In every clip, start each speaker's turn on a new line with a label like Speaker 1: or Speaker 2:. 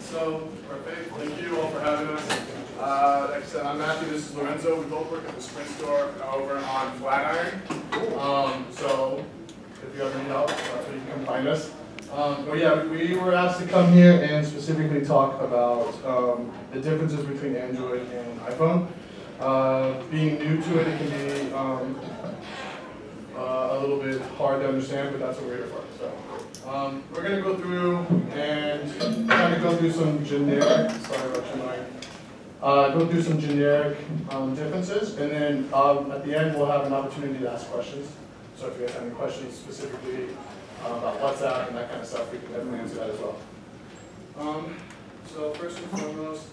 Speaker 1: So, perfect. Thank you all for having us. Uh, like I said, I'm Matthew. This is Lorenzo. We both work at the Sprint store over on Flatiron. Um, so, if you ever need help, that's where you can find us. Um, but yeah, we were asked to come here and specifically talk about um, the differences between Android and iPhone. Uh, being new to it, it can be um, uh, a little bit hard to understand, but that's what we're here for. Um, we're gonna go through and kind of go through some generic. Sorry about your mic. Uh, go through some generic um, differences, and then um, at the end we'll have an opportunity to ask questions. So if you guys have any questions specifically uh, about WhatsApp and that kind of stuff, we can definitely answer that as well. Um, so first and foremost,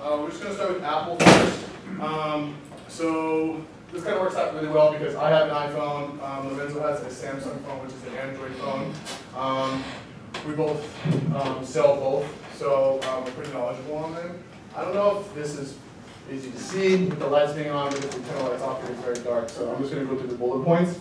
Speaker 1: uh, we're just gonna start with Apple first. Um, so this kind of works out really well because I have an iPhone, um, Lorenzo has a Samsung phone, which is an Android phone. Um, we both um, sell both, so um, we're pretty knowledgeable on them. I don't know if this is easy to see with the lights being on, because we turn the lights off, it's very dark, so I'm just going to go through the bullet points.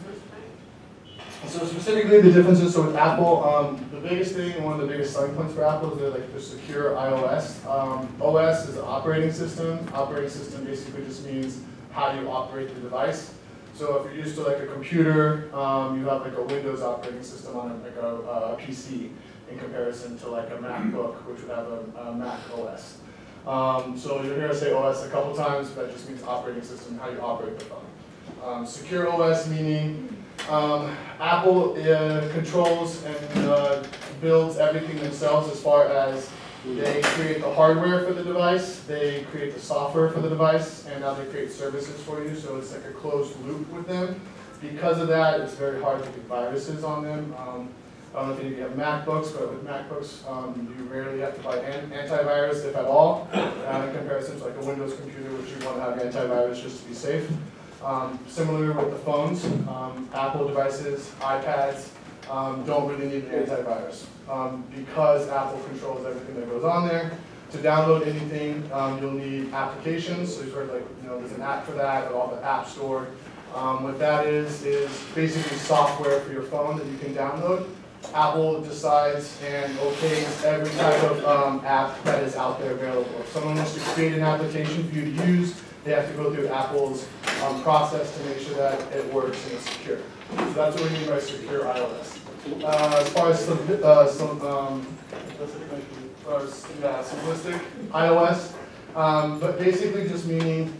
Speaker 1: So specifically the differences, so with Apple, um, the biggest thing, and one of the biggest selling points for Apple is they're like the secure iOS. Um, OS is an operating system. Operating system basically just means how you operate the device. So if you're used to like a computer, um, you have like a Windows operating system on a, like a, a, PC in comparison to like a MacBook, which would have a, a Mac OS. Um, so you'll hear us say OS a couple times, but that just means operating system, how you operate the phone. Um, secure OS meaning um, Apple uh, controls and uh, builds everything themselves as far as they create the hardware for the device, they create the software for the device, and now they create services for you, so it's like a closed loop with them. Because of that, it's very hard to get viruses on them. Um, I don't know if any of you have MacBooks, but with MacBooks, um, you rarely have to buy an antivirus, if at all, uh, in comparison to like a Windows computer, which you want to have antivirus just to be safe. Um, similar with the phones, um, Apple devices, iPads, um, don't really need an antivirus um, because Apple controls everything that goes on there. To download anything, um, you'll need applications. So you've heard like, you know, there's an app for that, or the App Store. Um, what that is, is basically software for your phone that you can download. Apple decides and okays every type of um, app that is out there available. If someone wants to create an application for you to use, they have to go through Apple's um, process to make sure that it works and it's secure. So that's what we mean by secure iOS. Uh, as far as some, uh, some um, simplistic iOS, um, but basically just meaning,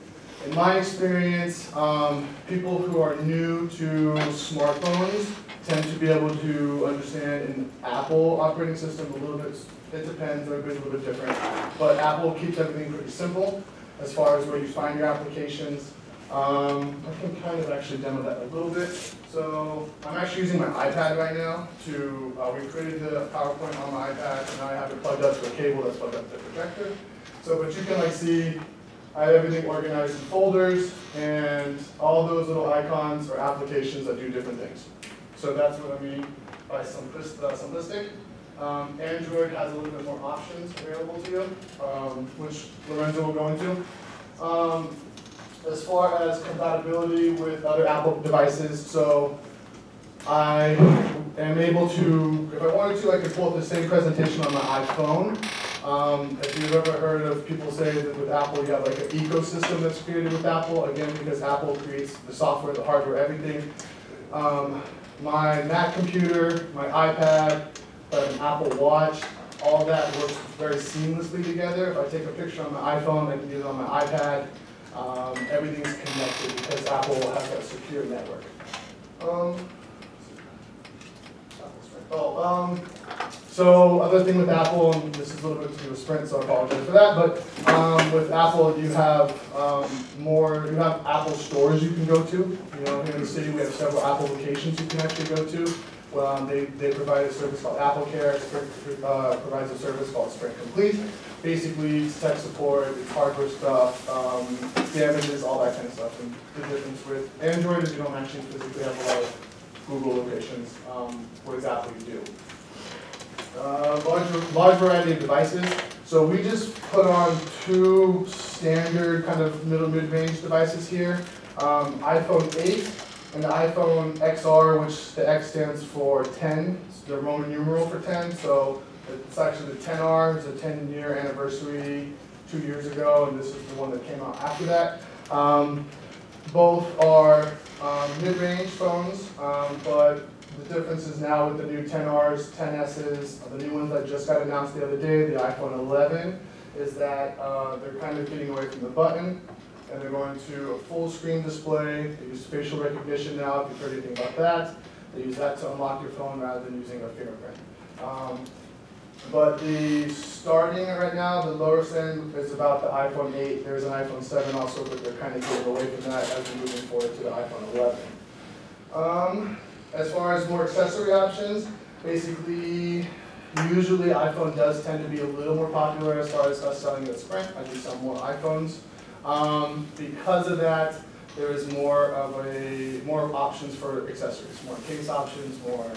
Speaker 1: in my experience, um, people who are new to smartphones tend to be able to understand an Apple operating system a little bit. It depends, everybody's a little bit different, but Apple keeps everything pretty simple as far as where you find your applications. Um, I can kind of actually demo that a little bit. So I'm actually using my iPad right now to, uh, we created the PowerPoint on my iPad and I have it plugged up to a cable that's plugged up to the projector. So, but you can like see, I have everything organized in folders and all those little icons are applications that do different things. So that's what I mean by uh, simplistic. Um, Android has a little bit more options available to you, um, which Lorenzo will go into. Um, as far as compatibility with other Apple devices, so I am able to, if I wanted to, I could pull up the same presentation on my iPhone. Um, if you've ever heard of people say that with Apple you have like an ecosystem that's created with Apple, again because Apple creates the software, the hardware, everything. Um, my Mac computer, my iPad, an Apple Watch, all that works very seamlessly together. If I take a picture on my iPhone, I can do it on my iPad. Um, everything's connected because Apple has a secure network. Um, oh, um, so other thing with Apple, and this is a little bit to do with Sprint, so I apologize for that, but um, with Apple you have um, more, you have Apple stores you can go to. You know, here in the city we have several Apple locations you can actually go to. Um, they, they provide a service called AppleCare. Sprint uh, provides a service called Sprint Complete. Basically, it's tech support, it's hardware stuff, um, damages, all that kind of stuff. And the difference with Android is you don't actually physically have a lot of Google locations, um, whereas Apple you do. Uh, large, large variety of devices. So we just put on two standard kind of middle mid-range devices here. Um, iPhone 8 and the iPhone XR, which the X stands for 10, it's the Roman numeral for 10. So It's actually the 10R, it's a 10-year anniversary two years ago, and this is the one that came out after that. Um, both are um, mid-range phones, um, but the difference is now with the new 10Rs, 10Ss, uh, the new ones that just got announced the other day, the iPhone 11, is that uh, they're kind of getting away from the button, and they're going to a full screen display. They use facial recognition now, if you've heard anything about that. They use that to unlock your phone rather than using a fingerprint. Um, but the starting right now, the lowest end is about the iPhone 8. There's an iPhone 7 also, but they're kind of getting away from that as we're moving forward to the iPhone 11. Um, as far as more accessory options, basically, usually iPhone does tend to be a little more popular as far as us selling at Sprint. I do sell more iPhones. Um, because of that, there is more of a, more options for accessories, more case options, more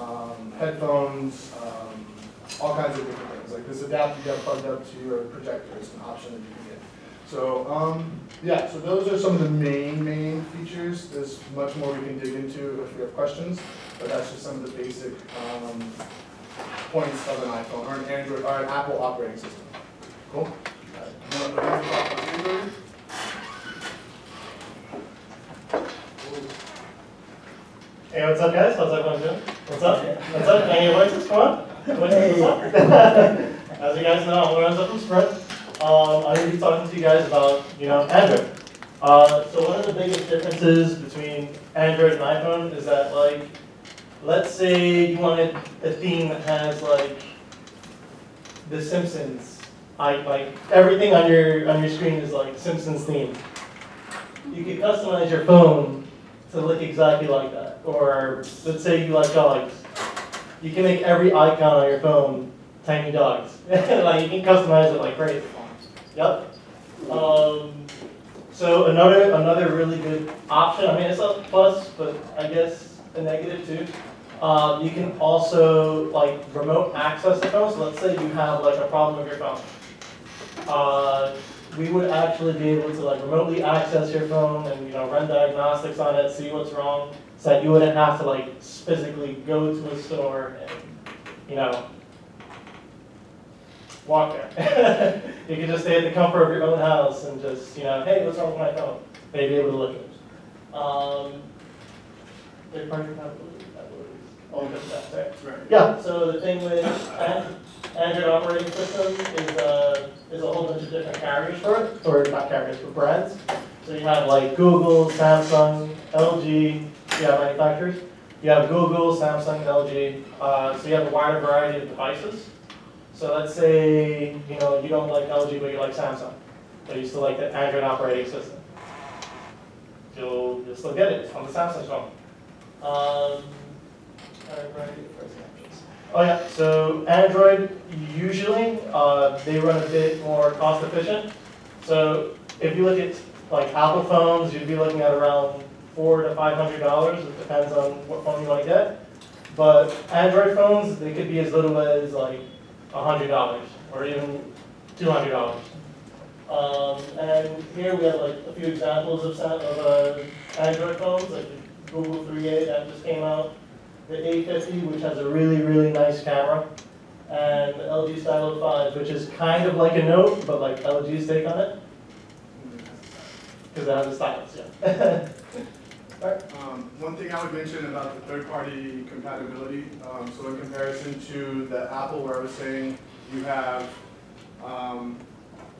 Speaker 1: um, headphones, um, all kinds of different things. Like this adapter you got plugged up to your projector is an option that you can get. So, um, yeah, so those are some of the main, main features. There's much more we can dig into if we have questions, but that's just some of the basic um, points of an iPhone or an Android or an Apple operating system. Cool? All right. You want to know anything about Android?
Speaker 2: Hey, what's up, guys? How's everyone doing? What's up? What's up? Can I voices? Come on. Voices, what's up? As you guys know, I'm Lorenzo from Sprint. Um, I'm going to be talking to you guys about, you know, Android. Uh, so one of the biggest differences between Android and iPhone is that, like, let's say you wanted a theme that has, like, The Simpsons. I, like, everything on your, on your screen is, like, Simpsons theme. You can customize your phone to look exactly like that. Or let's say you like dogs. You can make every icon on your phone tiny dogs. like you can customize it like crazy. Yep. Um, so another another really good option. I mean it's a plus, but I guess a negative too. Um, you can also like remote access the phone. So let's say you have like a problem with your phone. Uh, we would actually be able to like remotely access your phone and you know run diagnostics on it, see what's wrong, so that you wouldn't have to like physically go to a store and you know walk there. you could just stay at the comfort of your own house and just you know, hey, what's wrong with my phone? Maybe be able to look at it. Um, third party compatibility, compatibility is all good stuff.
Speaker 1: Right.
Speaker 2: Yeah, so the thing with Android operating system is, uh, is a whole bunch of different carriers for it, or not carriers, but brands. So you have like Google, Samsung, LG, you have manufacturers. You have Google, Samsung, LG, uh, so you have a wider variety of devices. So let's say, you know, you don't like LG, but you like Samsung, but you still like the Android operating system. You'll, you'll still get it on the Samsung phone. Um, Oh yeah, so Android, usually, uh, they run a bit more cost efficient. So if you look at like Apple phones, you'd be looking at around four to five hundred dollars, it depends on what phone you wanna get. But Android phones, they could be as little as like hundred dollars, or even two hundred dollars. Um, and here we have like a few examples of, of, uh, Android phones, like the Google 3A that just came out the A50, which has a really, really nice camera, and the LG Stylo 5, which is kind of like a Note, but like LG's take on it, because it has a stylus, yeah.
Speaker 1: Um, One thing I would mention about the third-party compatibility, um, so in comparison to the Apple where I was saying you have, um,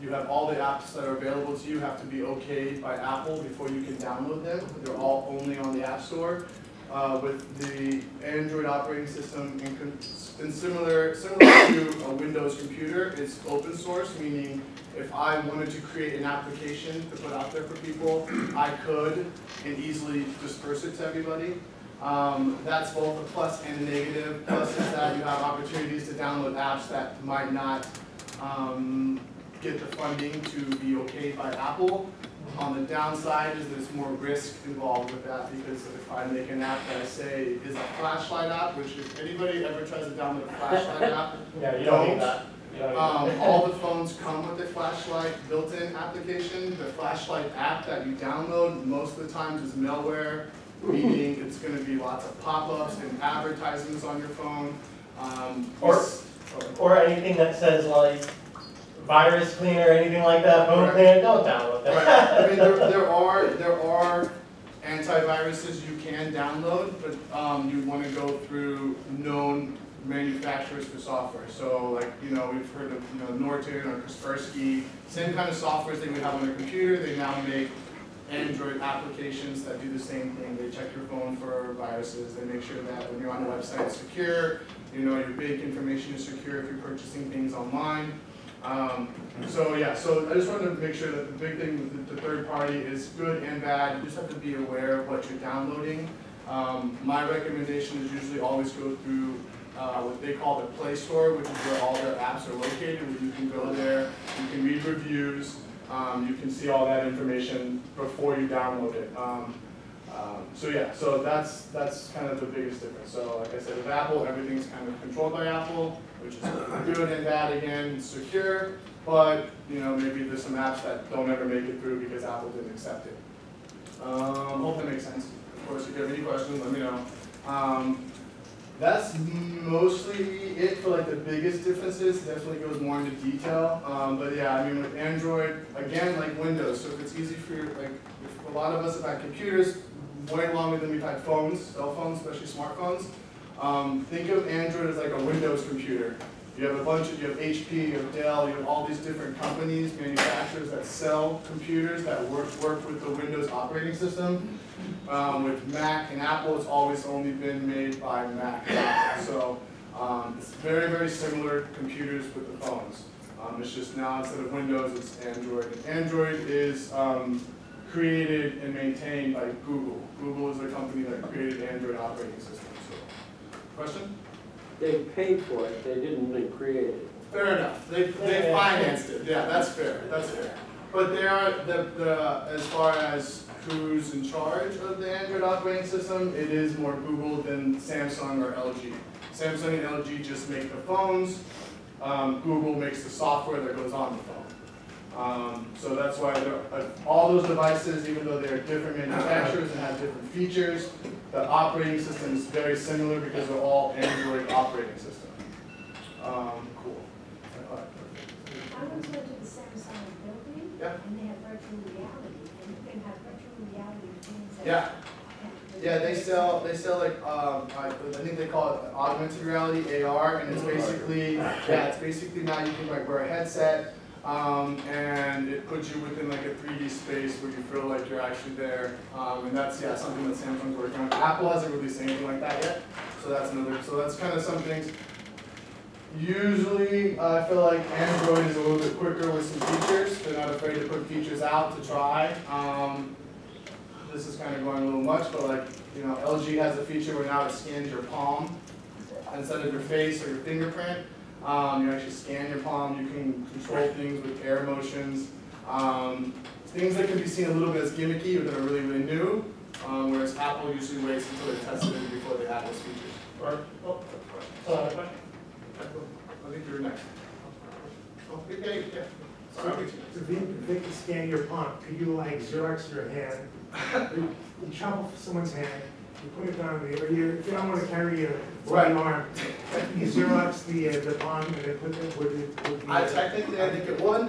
Speaker 1: you have all the apps that are available to you have to be okayed by Apple before you can download them. They're all only on the App Store. Uh, With the Android operating system con- in similar, similar to a Windows computer, it's open source, meaning if I wanted to create an application to put out there for people, I could and easily disperse it to everybody. Um, that's both a plus and a negative. Plus is that you have opportunities to download apps that might not, um, get the funding to be okayed by Apple. On the downside is there's more risk involved with that because if I make an app that I say is a flashlight app, which if anybody ever tries to download a flashlight app,
Speaker 2: Yeah, you don't need that. You don't need
Speaker 1: um, all the phones come with a flashlight built-in application. The flashlight app that you download, most of the times is malware, meaning it's gonna be lots of pop-ups and advertisements on your phone. Um,
Speaker 2: Or- or anything that says like virus cleaner or anything like that, phone
Speaker 1: Right.
Speaker 2: cleaner, don't download
Speaker 1: Right, I mean, there, there are, there are antiviruses you can download, but, um, you wanna go through known manufacturers for software. So like, you know, we've heard of, you know, Norton or Kaspersky, same kind of softwares they would have on their computer, they now make Android applications that do the same thing. They check your phone for viruses, they make sure that when you're on a website it's secure, you know, your bank information is secure if you're purchasing things online. Um, so yeah, so I just wanted to make sure that the big thing with the, third party is good and bad, you just have to be aware of what you're downloading. Um, my recommendation is usually always go through, uh, what they call the Play Store, which is where all their apps are located, where you can go there, you can read reviews, um, you can see all that information before you download it. Um, um, so yeah, so that's, that's kind of the biggest difference. So like I said, with Apple, everything's kind of controlled by Apple, which is good and bad again, secure, but, you know, maybe there's some apps that don't ever make it through because Apple didn't accept it. Um, hope that makes sense. Of course, if you have any questions, let me know. Um, that's mostly it for like the biggest differences, definitely goes more into detail. Um, but yeah, I mean with Android, again, like Windows, so if it's easy for like, a lot of us have had computers way longer than we've had phones, cell phones, especially smartphones. Um, think of Android as like a Windows computer. You have a bunch of, you have HP, you have Dell, you have all these different companies, manufacturers that sell computers that work, work with the Windows operating system. Um, with Mac and Apple, it's always only been made by Mac. So, um, it's very, very similar computers with the phones. Um, it's just now instead of Windows, it's Android. And Android is, um, created and maintained by Google. Google is the company that created Android operating system. Question?
Speaker 3: They paid for it, they didn't create it.
Speaker 1: Fair enough, they, they financed it, yeah, that's fair, that's fair. But they are, the, the, as far as who's in charge of the Android operating system, it is more Google than Samsung or LG. Samsung and LG just make the phones, um, Google makes the software that goes on the phone. Um, so that's why they're, uh, all those devices, even though they're different manufacturers and have different features, the operating system is very similar because they're all Android operating system. Um, cool. Alright, perfect.
Speaker 4: I went to the Samsung building.
Speaker 1: Yeah.
Speaker 4: And they have virtual reality, and you can have virtual reality things.
Speaker 1: Yeah, yeah, they sell, they sell like, um, I, I think they call it augmented reality, AR, and it's basically, yeah, it's basically now you can like wear a headset, um, and it puts you within like a three D space where you feel like you're actually there, um, and that's, yeah, something that Samsung's working on. Apple hasn't really released anything like that yet, so that's another, so that's kind of some things. Usually, uh, I feel like Android is a little bit quicker with some features, they're not afraid to put features out to try, um, this is kind of going a little much, but like, you know, LG has a feature where now it scans your palm instead of your face or your fingerprint. Um, you actually scan your palm, you can control things with air motions. Um, things that can be seen a little bit as gimmicky or that are really, really new, um, whereas Apple usually waits until they test it before they add those features.
Speaker 2: Or, oh, uh.
Speaker 1: I think you're next. Oh, yeah, yeah, yeah.
Speaker 5: So
Speaker 1: Sorry.
Speaker 5: if they, if can scan your palm, could you like Xerox your hand? You you chop off someone's hand, you put it down there, or you, if you don't wanna carry a
Speaker 1: Right.
Speaker 5: arm, you Xerox the, uh, the palm and then put it with the, with the.
Speaker 1: I technically, I think it would.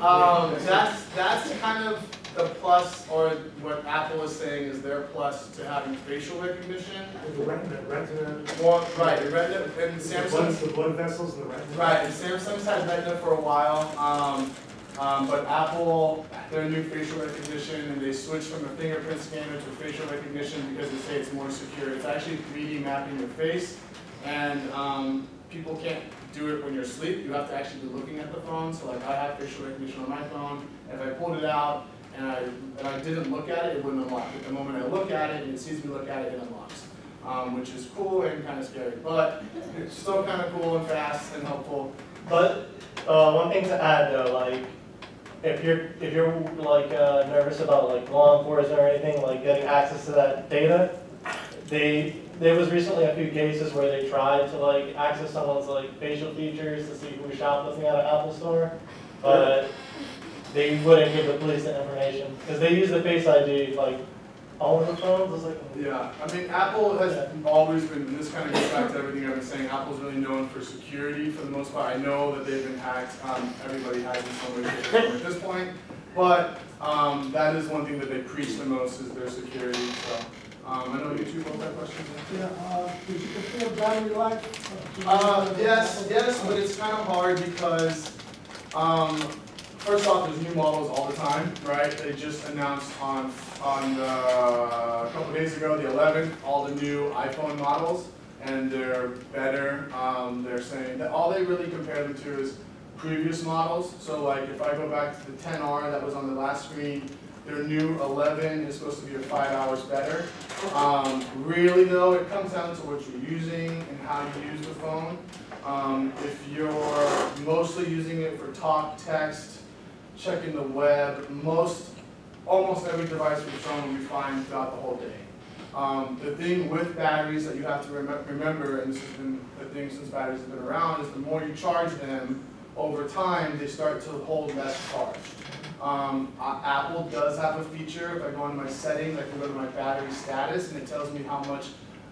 Speaker 1: Um, that's, that's kind of the plus, or what Apple is saying is their plus to having facial recognition.
Speaker 5: With the retina, retina.
Speaker 1: Well, right, the Retina, and
Speaker 5: The blood,
Speaker 1: Samsung's,
Speaker 5: the blood vessels and the retina.
Speaker 1: right, and Samsung's had Retina for a while, um, um, but Apple, their new facial recognition, and they switched from a fingerprint scanner to facial recognition because they say it's more secure. It's actually 3D mapping your face, and, um, people can't do it when you're asleep, you have to actually be looking at the phone, so like I have facial recognition on my phone, if I pulled it out and I, and I didn't look at it, it wouldn't unlock. But the moment I look at it and it sees me look at it, it unlocks. Um, which is cool and kind of scary, but it's still kind of cool and fast and helpful.
Speaker 2: But, uh, one thing to add though, like, if you're, if you're like, uh, nervous about like law enforcement or anything, like getting access to that data, they, there was recently a few cases where they tried to like access someone's like facial features to see who shoplifting at an Apple store, but they wouldn't give the police the information, because they use the Face ID like all of the phones, it's like.
Speaker 1: Yeah, I mean, Apple has always been, and this kind of goes back to everything I've been saying, Apple's really known for security for the most part. I know that they've been hacked, um, everybody has in some way, shape, or form at this point. But, um, that is one thing that they preach the most is their security, so. Um, I know you two both have questions.
Speaker 6: Yeah, uh, did you compare battery life?
Speaker 1: Uh, yes, yes, but it's kind of hard because, um, first off, there's new models all the time, right? They just announced on, on, uh, a couple days ago, the eleventh, all the new iPhone models, and they're better. Um, they're saying that all they really compare them to is previous models. So like, if I go back to the ten R that was on the last screen, their new eleven is supposed to be five hours better. Um, really though, it comes down to what you're using and how you use the phone. Um, if you're mostly using it for talk, text, checking the web, most, almost every device phone will we find throughout the whole day. Um, the thing with batteries that you have to remem- remember, and this has been the thing since batteries have been around, is the more you charge them, over time, they start to hold less charge. Um, uh, Apple does have a feature, if I go into my settings, I can go to my battery status, and it tells me how much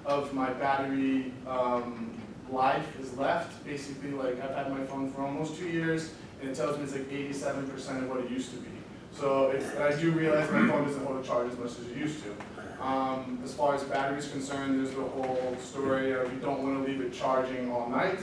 Speaker 1: of my battery, um, life is left. Basically, like, I've had my phone for almost two years, and it tells me it's like eighty-seven percent of what it used to be. So it's, I do realize my phone doesn't hold a charge as much as it used to. Um, as far as batteries concerned, there's the whole story of you don't wanna leave it charging all night.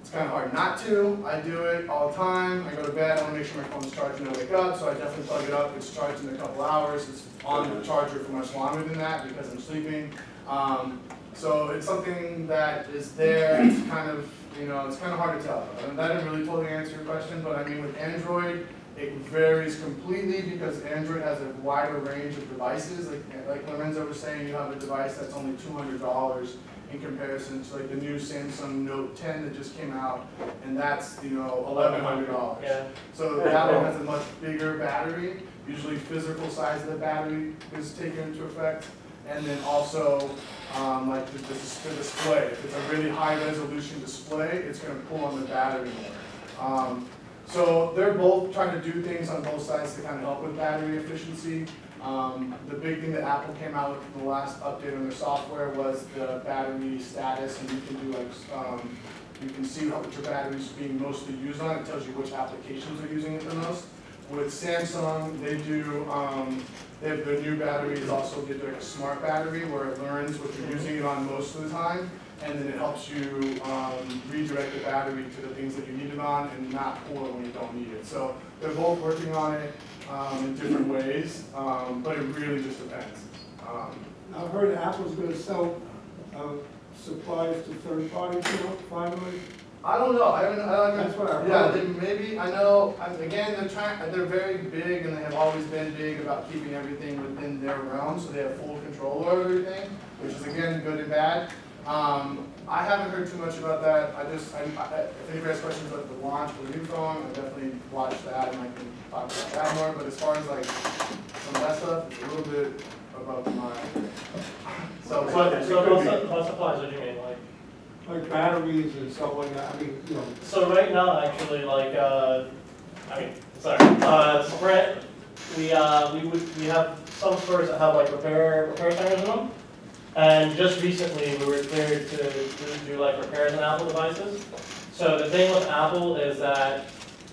Speaker 1: It's kind of hard not to. I do it all the time. I go to bed, I want to make sure my phone's charged when I wake up, so I definitely plug it up. It's charged in a couple hours. It's on the charger for much longer than that because I'm sleeping. Um, so it's something that is there. It's kind of, you know, it's kind of hard to tell. And that didn't really totally answer your question, but I mean, with Android, it varies completely because Android has a wider range of devices. Like, like Lorenzo was saying, you have a device that's only two hundred dollars in comparison to like the new Samsung Note ten that just came out, and that's, you know, eleven hundred dollars.
Speaker 2: Yeah,
Speaker 1: So that one has a much bigger battery, usually physical size of the battery is taken into effect. And then also, um, like the, the the display, if it's a really high resolution display, it's gonna pull on the battery more. Um, so they're both trying to do things on both sides to kind of help with battery efficiency. Um, the big thing that Apple came out with in the last update on their software was the battery status, and you can do like, um, you can see what your battery's being mostly used on, it tells you which applications are using it the most. With Samsung, they do, um, have their new batteries also give like a smart battery where it learns what you're using it on most of the time. And then it helps you, um, redirect the battery to the things that you need it on and not pull it when you don't need it. So they're both working on it, um, in different ways, um, but it really just depends. Um,
Speaker 6: I've heard Apple's gonna sell, uh, supplies to third parties, finally.
Speaker 1: I don't know, I don't, I don't.
Speaker 6: That's what I
Speaker 1: Yeah, they, maybe, I know, I- again, they're trying, they're very big and they have always been big about keeping everything within their realm, so they have full control over everything, which is again, good and bad. Um, I haven't heard too much about that, I just, I, I, if anybody has questions about the launch of the new phone, I definitely watch that and I can talk about that more, but as far as like, some of that stuff, it's a little bit above my. So,
Speaker 2: what,
Speaker 1: but it
Speaker 2: so
Speaker 1: could
Speaker 2: what
Speaker 1: be.
Speaker 2: su- what supplies, what do you mean, like?
Speaker 6: Like batteries and stuff like that, I mean, you know,
Speaker 2: So right now, actually, like, uh, I mean, sorry, uh, Sprint, we, uh, we would, we have some stores that have like repair, repair centers in them. And just recently, we were cleared to, to do like repairs on Apple devices. So the thing with Apple is that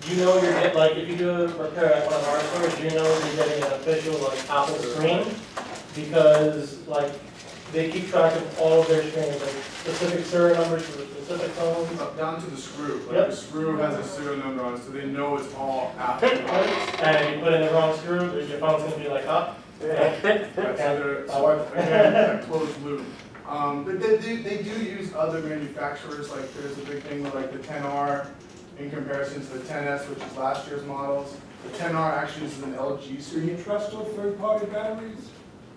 Speaker 2: you know you're get, like, if you do a repair at one of our stores, you know you're getting an official like Apple screen. Because like, they keep track of all of their screens, like specific serial numbers for the specific phones.
Speaker 1: Up down to the screw, like
Speaker 2: Yep.
Speaker 1: the screw has a serial number on it, so they know it's all Apple.
Speaker 2: And if you put in the wrong screw, your phone's gonna be like, huh?
Speaker 1: Yeah, so they're,
Speaker 2: That works.
Speaker 1: so again, a closed loop. Um, but they do, they do use other manufacturers, like there's a big thing with like the ten R in comparison to the 10S, which is last year's models. The ten R actually uses an LG
Speaker 6: do you
Speaker 1: screen.
Speaker 6: trust those third-party batteries?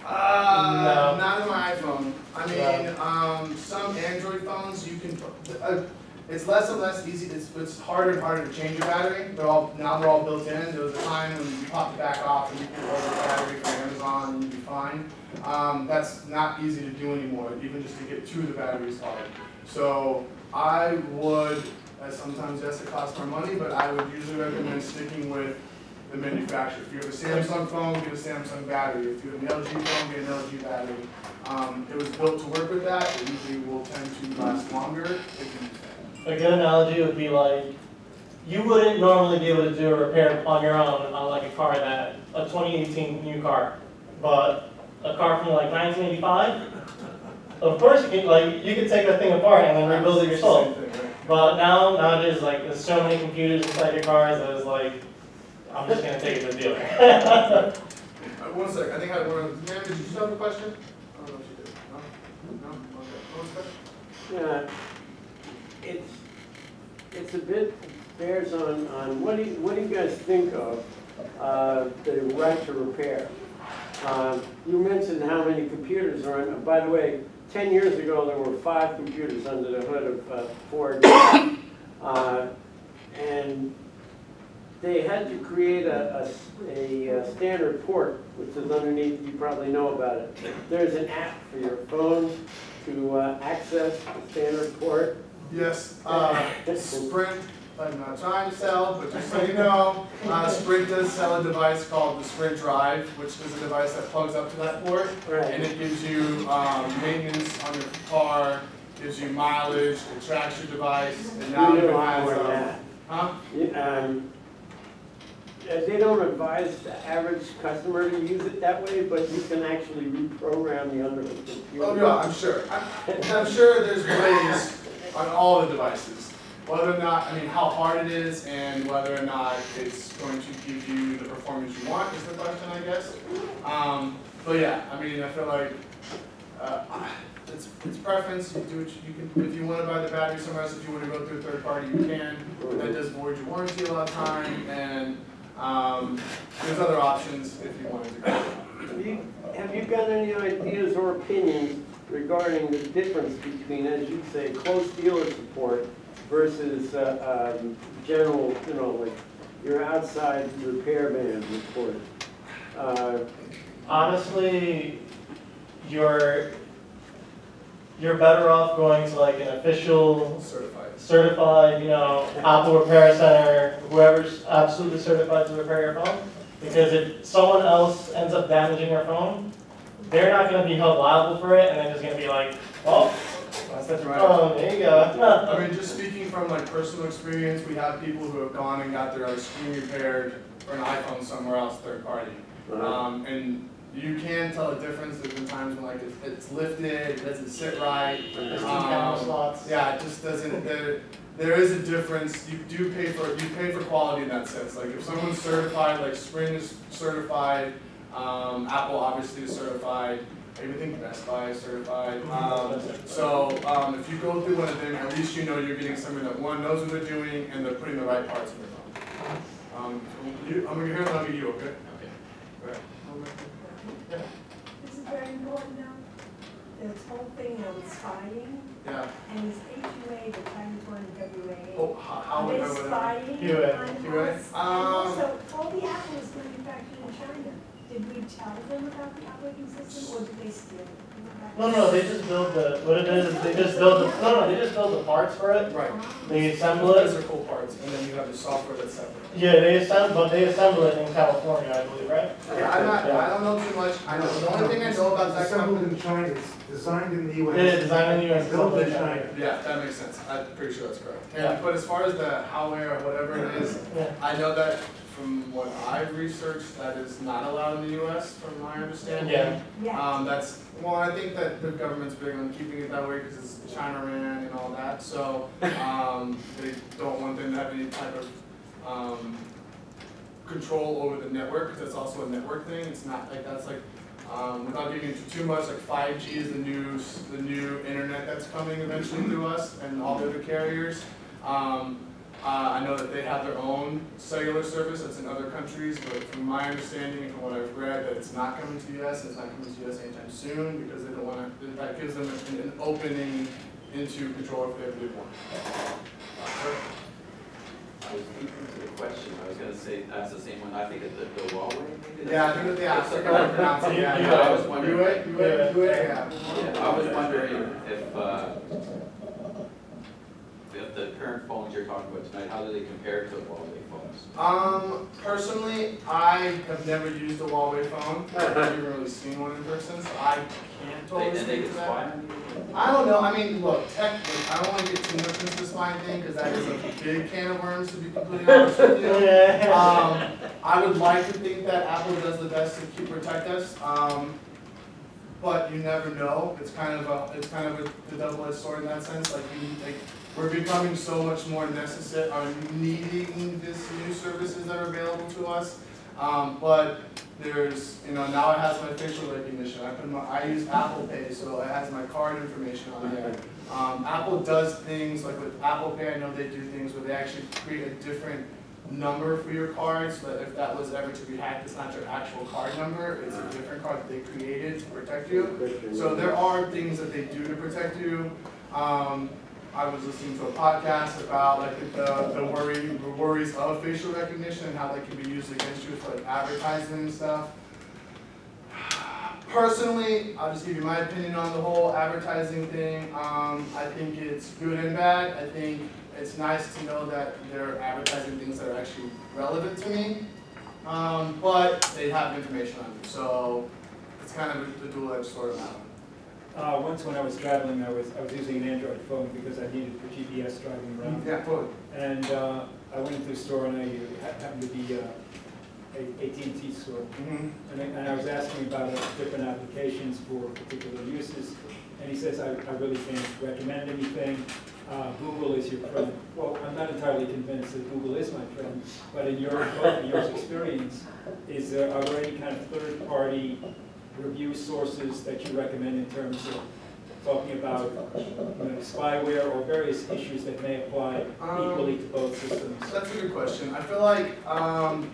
Speaker 1: Uh,
Speaker 2: No.
Speaker 1: not in my iPhone. I mean,
Speaker 2: Yeah.
Speaker 1: um, some Android phones, you can, uh, it's less and less easy, it's, it's harder and harder to change your battery. They're all, now they're all built in. There was a time when you pop the back off and you could order a battery from Amazon and you'd be fine. Um, that's not easy to do anymore, even just to get to the battery is hard. So I would, as sometimes yes, it costs more money, but I would usually recommend sticking with the manufacturer. If you have a Samsung phone, get a Samsung battery. If you have an LG phone, get an LG battery. Um, it was built to work with that, it usually will tend to last longer if you.
Speaker 2: A good analogy would be like, you wouldn't normally be able to do a repair on your own on like a car that, a 2018 new car. But a car from like 1985, of course you can, like, you could take that thing apart and then rebuild it yourself.
Speaker 1: Same thing, right?
Speaker 2: But now, nowadays, like, there's so many computers inside your cars that it's like, I'm just gonna take it to the dealer.
Speaker 1: Uh, one sec, I think I had one, of- ma'am, did you still have a question? I don't know if you did, no? No? Okay, what was that?
Speaker 3: Yeah, it's, it's a bit, bears on, on, what do you, what do you guys think of, uh, the right to repair? Um, You mentioned how many computers are in, by the way, ten years ago, there were five computers under the hood of uh, Ford. Uh, And they had to create a uh, standard port, which is underneath, you probably know about it. There's an app for your phone to uh, access the standard port.
Speaker 1: Yes, uh, Sprint, I'm not trying to sell, but just so you know, uh, Sprint does sell a device called the Sprint Drive, which is a device that plugs up to that port. And it gives you, um, maintenance on your car, gives you mileage, it tracks your device, and now
Speaker 3: You
Speaker 1: even has, um, huh?
Speaker 3: Yeah, um, They don't advise the average customer to use it that way, but you can actually reprogram the underhood computer.
Speaker 1: Oh, yeah, I'm sure. I'm, I'm sure there's ways on all the devices. Whether or not, I mean, how hard it is and whether or not it's going to give you the performance you want is the question, I guess. Um, but yeah, I mean, I feel like, uh, it's, it's preference, you do what you, you can, if you wanna buy the battery somewhere else, if you wanna go through a third party, you can. That does void your warranty a lot of time, and, um, there's other options if you wanted to go.
Speaker 3: Have you, have you got any ideas or opinions regarding the difference between, as you say, close dealer support versus, uh, um, general, you know, like your outside repair van report? Uh,
Speaker 2: Honestly, you're, you're better off going to like an official
Speaker 1: Certified.
Speaker 2: certified, you know, Apple Repair Center, whoever's absolutely certified to repair your phone. Because if someone else ends up damaging your phone, they're not gonna be held liable for it, and they're just gonna be like, well, that's the
Speaker 1: Right.
Speaker 2: phone, there you go.
Speaker 1: I mean, just speaking from like personal experience, we have people who have gone and got their like screen repaired or an iPhone somewhere else, third party. Um, and you can tell a difference, there's been times when like it's, it's lifted, it doesn't sit right.
Speaker 2: There's two camera
Speaker 1: Um,
Speaker 2: slots.
Speaker 1: Yeah, it just doesn't, there, there is a difference, you do pay for, you pay for quality in that sense, like if someone's certified, like Sprint is certified, um, Apple obviously is certified, I even think Best Buy is certified, um, so, um, if you go through one of them, at least you know you're getting somebody that, one, knows what they're doing, and they're putting the right parts in their phone. Um, you, I'm gonna hear from you, okay? Okay.
Speaker 4: This is very important now. This whole thing of spying
Speaker 1: Yeah,
Speaker 4: and this HUA, the Chinese one, WA.
Speaker 1: oh, how, how
Speaker 4: Are
Speaker 1: would
Speaker 4: they
Speaker 1: I, would I?
Speaker 4: spying
Speaker 2: QA.
Speaker 4: on
Speaker 1: QA?
Speaker 4: us? And
Speaker 1: Um,
Speaker 4: also, all the Apple is manufactured in China. Did we tell them about the operating system or did they steal it?
Speaker 2: No, no, they just build the, what it is, is they just build the, no, no, they just build the parts for it.
Speaker 1: Right,
Speaker 2: They assemble it,
Speaker 1: Those are cool parts, and then you have the software that's separate.
Speaker 2: yeah, they assemble, but they assemble it in California, I believe, right?
Speaker 1: Yeah, I'm not, I don't know too much, I know, the only thing I know about that
Speaker 5: Assembled
Speaker 1: company.
Speaker 5: in China, it's designed in the US.
Speaker 2: Yeah, designed in the US,
Speaker 5: Built in
Speaker 2: China.
Speaker 5: China.
Speaker 1: Yeah, that makes sense, I'm pretty sure that's correct.
Speaker 2: Yeah.
Speaker 1: But as far as the Huawei or whatever it is,
Speaker 2: Yeah.
Speaker 1: I know that from what I've researched, that is not allowed in the US, from my understanding.
Speaker 2: Yeah.
Speaker 4: Yeah.
Speaker 1: Um, that's, well, I think that the government's big on keeping it that way because it's China ran and all that, so, um, they don't want them to have any type of, um, control over the network, because that's also a network thing, it's not like, that's like, um, without getting into too much, like five G is the new, the new internet that's coming eventually to us and all the other carriers. Um, uh, I know that they have their own cellular service that's in other countries, but from my understanding and from what I've read, that it's not coming to the US, it's not coming to the US anytime soon, because they don't wanna, that gives them an, an opening into control if they ever did want.
Speaker 7: I was thinking to the question, I was gonna say, that's the same one, I think it's the, the Huawei.
Speaker 1: Yeah, I think that, yeah, I forgot how to pronounce it, yeah, yeah.
Speaker 7: I was wondering-
Speaker 1: You you you it, yeah.
Speaker 7: Yeah, I was wondering if, uh, if the current phones you're talking about tonight, how do they compare to Huawei phones?
Speaker 1: Um, personally, I have never used a Huawei phone. I've never really seen one in person, so I can't totally
Speaker 7: and they
Speaker 1: speak
Speaker 7: can
Speaker 1: to that.
Speaker 7: on?
Speaker 1: I don't know, I mean, look, technically, I don't wanna get too much into this spying thing, cause that is a big can of worms, to be completely honest with you. Um, I would like to think that Apple does the best to keep protect us, um, but you never know. It's kind of a, it's kind of a, the double-edged sword in that sense, like, we, like, we're becoming so much more necessary, or needing this new services that are available to us. Um, but there's, you know, now it has my facial recognition, I put my, I use Apple Pay, so it has my card information on there. Um, Apple does things, like with Apple Pay, I know they do things where they actually create a different number for your cards, but if that was ever to be hacked, it's not your actual card number, it's a different card that they created to protect you. So there are things that they do to protect you. Um, I was listening to a podcast about like the, the worry, the worries of facial recognition and how that can be used against you for like advertising and stuff. Personally, I'll just give you my opinion on the whole advertising thing. Um, I think it's good and bad. I think it's nice to know that they're advertising things that are actually relevant to me. Um, but they have information on you, so it's kind of a dual-edged sword on that.
Speaker 8: Uh, once when I was traveling, I was, I was using an Android phone because I needed for GPS driving around.
Speaker 1: Yeah, totally.
Speaker 8: And, uh, I went into a store and I uh, happened to be, uh, a AT&T store.
Speaker 1: Mhm.
Speaker 8: And I, and I was asking about uh, different applications for particular uses. And he says, I, I really can't recommend anything. Uh, Google is your friend. Well, I'm not entirely convinced that Google is my friend, but in your, both of your experience, is there, are there any kind of third-party review sources that you recommend in terms of talking about, you know, spyware or various issues that may apply
Speaker 1: Um,
Speaker 8: equally to both systems?
Speaker 1: That's a good question. I feel like, um,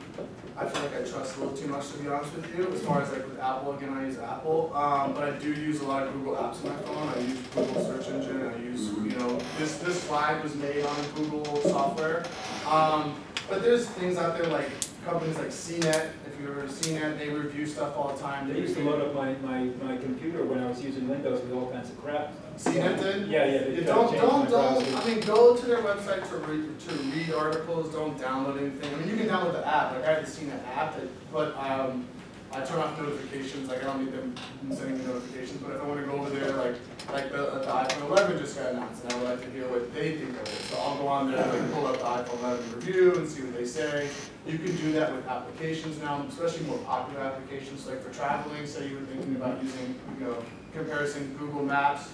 Speaker 1: I feel like I trust a little too much to be honest with you, as far as like with Apple, again, I use Apple. Um, but I do use a lot of Google apps on my phone. I use Google search engine, I use, you know, this, this slide was made on Google software. Um, but there's things out there like companies like CNET, if you've ever seen CNET, they review stuff all the time.
Speaker 8: They used to load up my, my, my computer when I was using Windows with all kinds of crap.
Speaker 1: CNET did?
Speaker 8: Yeah, yeah, they to
Speaker 1: don't, don't, don't. I mean, go to their website to read, to read articles, don't download anything. I mean, you can download the app, like I haven't seen an app but, um, I turn off notifications, like I don't need them sending me notifications, but if I wanna go over there, like, like the, the iPhone eleven just got announced, and I would like to hear what they think of it. So I'll go on there, like, pull up the iPhone eleven review and see what they say. You can do that with applications now, especially more popular applications, like for traveling, say you were thinking about using, you know, comparison Google Maps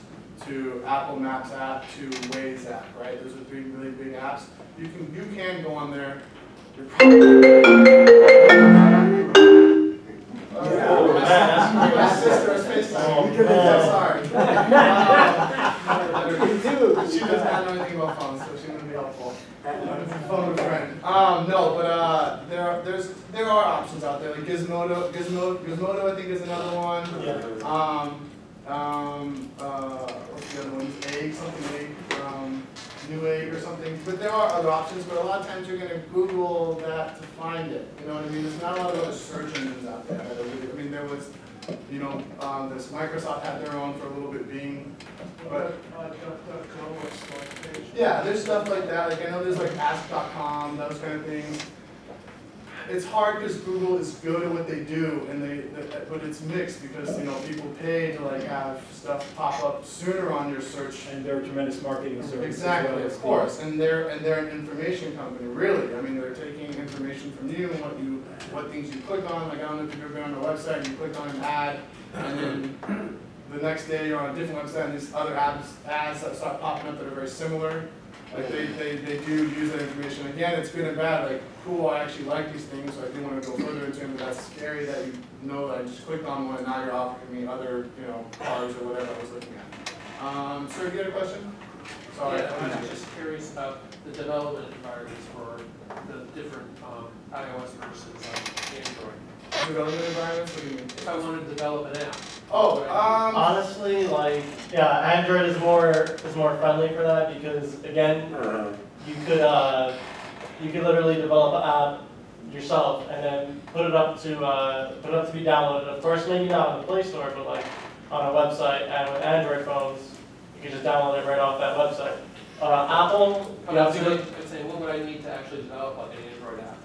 Speaker 1: to Apple Maps app to Waze app, right? Those are three really big apps. You can, you can go on there. My sister is FaceTime.
Speaker 2: Oh,
Speaker 1: I'm sorry. She doesn't know anything about phones, so she's gonna be helpful. Phone a friend. Um, no, but, uh, there are, there's, there are options out there, like Gizmodo, Gizmodo, Gizmodo I think is another one. Um, um, uh, what's the other one, egg, something egg, um, Newegg or something, but there are other options, but a lot of times you're gonna Google that to find it, you know what I mean? There's not a lot of other search engines out there I mean, there was, you know, um, this, Microsoft had their own for a little bit, Bing, but, yeah, there's stuff like that, like, I know there's like ask.com, those kind of things. It's hard because Google is good at what they do, and they, but it's mixed because, you know, people pay to like have stuff pop up sooner on your search
Speaker 8: And they're a tremendous marketing service as well.
Speaker 1: Exactly, of course, and they're, and they're an information company, really, I mean, they're taking information from you, and what you, what things you click on, like, I don't know if you've ever been on a website, and you click on an ad, and then the next day you're on a different website, and these other ads, ads that start popping up that are very similar, like, they, they, they do use that information, again, it's good and bad, like, cool, I actually like these things, so I do wanna go further into them, but that's scary that you know that I just clicked on one, and now you're offering me other, you know, cars or whatever I was looking at. Um, sir, you had a question? Sorry.
Speaker 9: Yeah, I'm just curious about the development environments for the different um, iOS versus um, Android.
Speaker 1: Development environments, what do you mean?
Speaker 9: If I wanted to develop an app,
Speaker 1: Oh, um,
Speaker 2: Honestly, like, yeah, Android is more, is more friendly for that because again,
Speaker 3: Uh,
Speaker 2: you could, uh, you could literally develop an app yourself and then put it up to, uh, put it up to be downloaded. Of course, maybe not on the Play Store, but like on a website and with Android phones, you can just download it right off that website. Uh, Apple,
Speaker 9: I'm
Speaker 2: you have to
Speaker 9: saying,
Speaker 2: go,
Speaker 9: I'm what would I need to actually develop like an Android app?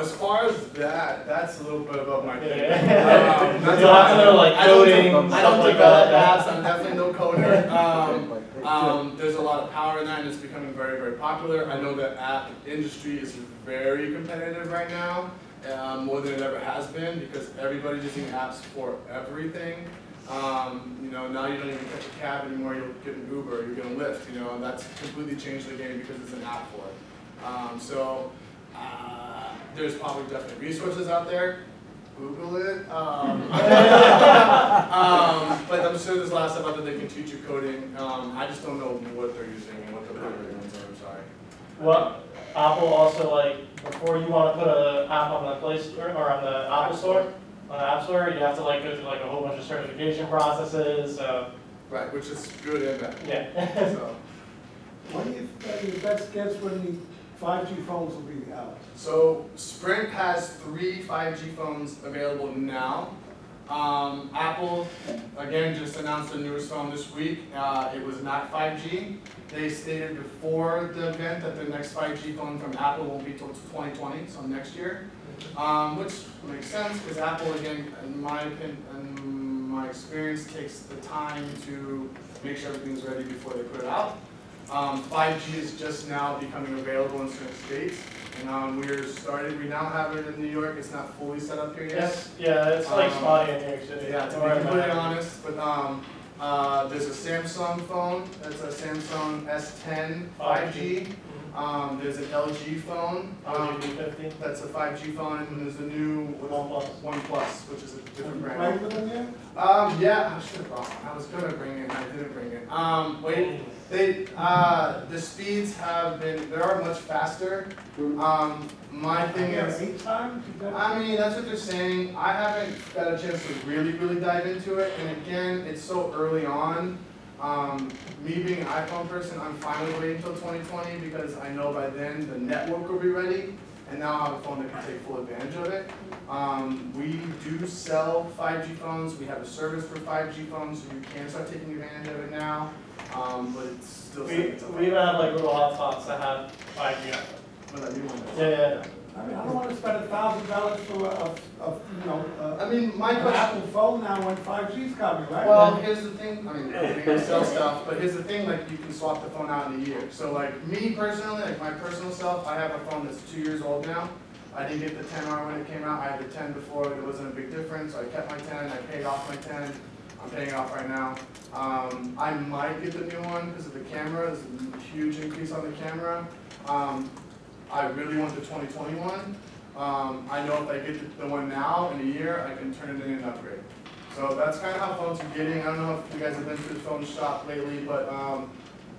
Speaker 1: As far as that, that's a little bit above my pay grade.
Speaker 2: Yeah.
Speaker 1: Um,
Speaker 2: You'll have to know, like,
Speaker 1: I don't de- I don't
Speaker 2: like
Speaker 1: develop
Speaker 2: that.
Speaker 1: apps, I'm definitely no coder. Um, um, there's a lot of power in that and it's becoming very, very popular. I know the app industry is very competitive right now, um, more than it ever has been because everybody's using apps for everything. Um, you know, now you don't even catch a cab anymore, you'll get an Uber, you're gonna Lyft, you know, and that's completely changed the game because it's an app for it. Um, so, uh, there's probably definitely resources out there, Google it. Um, um, but I'm sure there's lots of other that can teach you coding. Um, I just don't know what they're using and what the popular ones are. I'm sorry.
Speaker 2: Well, Apple also like before you want to put an app on the Play Store or on the Apple Store, on the App Store, you have to like go through like a whole bunch of certification processes. So.
Speaker 1: Right, which is good and bad.
Speaker 2: Yeah.
Speaker 1: so.
Speaker 6: you think the best guess when you 5G phones will be out.
Speaker 1: So Sprint has three 5G phones available now. Um, Apple, again, just announced the newest phone this week. Uh, it was not 5G. They stated before the event that the next 5G phone from Apple will be till 2020, so next year, um, which makes sense because Apple, again, in my opinion, in my experience, takes the time to make sure everything's ready before they put it out. Um, 5G is just now becoming available in certain states, and um, we're started, we now have it in New York, it's not fully set up here yet.
Speaker 2: Yes, yeah, it's like
Speaker 1: Um,
Speaker 2: spotty in New York City.
Speaker 1: Yeah, to be completely honest, but, um, uh, there's a Samsung phone, that's a Samsung S10 5G. Um, there's an LG phone, um,
Speaker 2: LG V50,
Speaker 1: that's a 5G phone, and there's a new
Speaker 2: OnePlus.
Speaker 1: OnePlus, which is a different brand.
Speaker 6: Play with them yet?
Speaker 1: Um, yeah, I should have brought. I was gonna bring it, I didn't bring it. Um, wait, they, uh, the speeds have been, they are much faster. Um, my thing is,
Speaker 6: Eight times? Is that-
Speaker 1: I mean, that's what they're saying. I haven't got a chance to really, really dive into it. And again, it's so early on. Um, me being an iPhone person, I'm finally waiting until 2020 because I know by then the network will be ready. And now I have a phone that can take full advantage of it. Um, we do sell 5G phones. We have a service for 5G phones, so you can start taking advantage of it now. Um, but it's still.
Speaker 2: We, we even have like little hotspots that have five G on them.
Speaker 1: But I do want to-
Speaker 2: Yeah, yeah,
Speaker 6: I mean, I don't wanna spend a thousand dollars for a, a, you know, a,
Speaker 1: I mean, my
Speaker 6: an
Speaker 1: question.
Speaker 6: Apple phone now when five G's coming, right?
Speaker 1: Well, here's the thing, I mean, we can sell stuff, but here's the thing, like, you can swap the phone out in a year. So like, me personally, like my personal self, I have a phone that's two years old now. I didn't get the ten R when it came out, I had the ten before, it wasn't a big difference, so I kept my ten, I paid off my ten. I'm paying off right now. Um, I might get the new one because of the camera, there's a huge increase on the camera. Um, I really want the twenty twenty-one. Um, I know if I get the- one now in a year, I can turn it in and upgrade. So that's kind of how phones are getting. I don't know if you guys have been to the phone shop lately, but, um,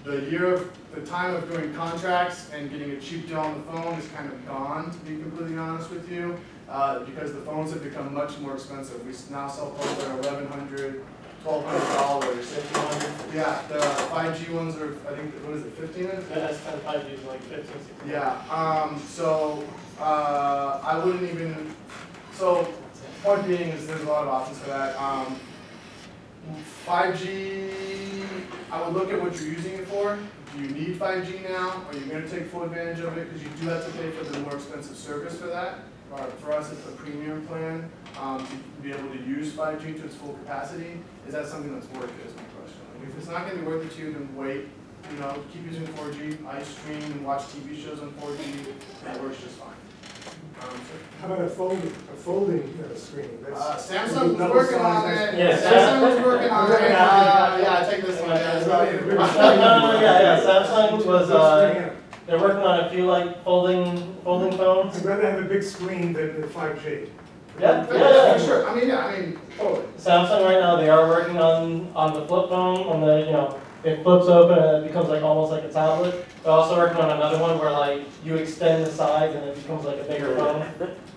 Speaker 1: the year of, the time of doing contracts and getting a cheap deal on the phone is kind of gone, to be completely honest with you. Uh, because the phones have become much more expensive. We now sell phones that are eleven hundred, twelve hundred dollars.
Speaker 2: fifteen hundred.
Speaker 1: Yeah, the five G ones are, I think, what is it, fifteen hundred?
Speaker 2: The S ten five G is like fifteen, sixteen.
Speaker 1: Yeah, um, so, uh, I wouldn't even, so, point being is there's a lot of options for that, um, five G, I would look at what you're using it for, do you need five G now, are you gonna take full advantage of it, because you do have to pay for the more expensive service for that, uh, for us, it's a premium plan, um, to be able to use five G to its full capacity, is that something that's worth it, is my question, Like, if it's not gonna be worth it to you, then wait, you know, keep using 4G. I stream and watch TV shows on 4G. That works just fine. Um,
Speaker 5: How about a folding, a folding uh, screen? That's-
Speaker 1: uh, Samsung was working on it.
Speaker 2: Yeah.
Speaker 1: Samsung was working on it. Uh, yeah, take this one. Yeah, it's not even-
Speaker 2: No, no, no, yeah, yeah, Samsung was, uh, they're working on a few like folding, folding phones.
Speaker 5: I'd rather have a big screen than the five G.
Speaker 2: Yeah, yeah,
Speaker 1: Yeah,
Speaker 2: yeah.
Speaker 1: for sure. I mean, yeah, I mean, totally.
Speaker 2: Samsung right now, they are working on, on the flip phone, on the, you know, it flips open and it becomes like almost like a tablet. They're also working on another one where like you extend the size and it becomes like a bigger phone.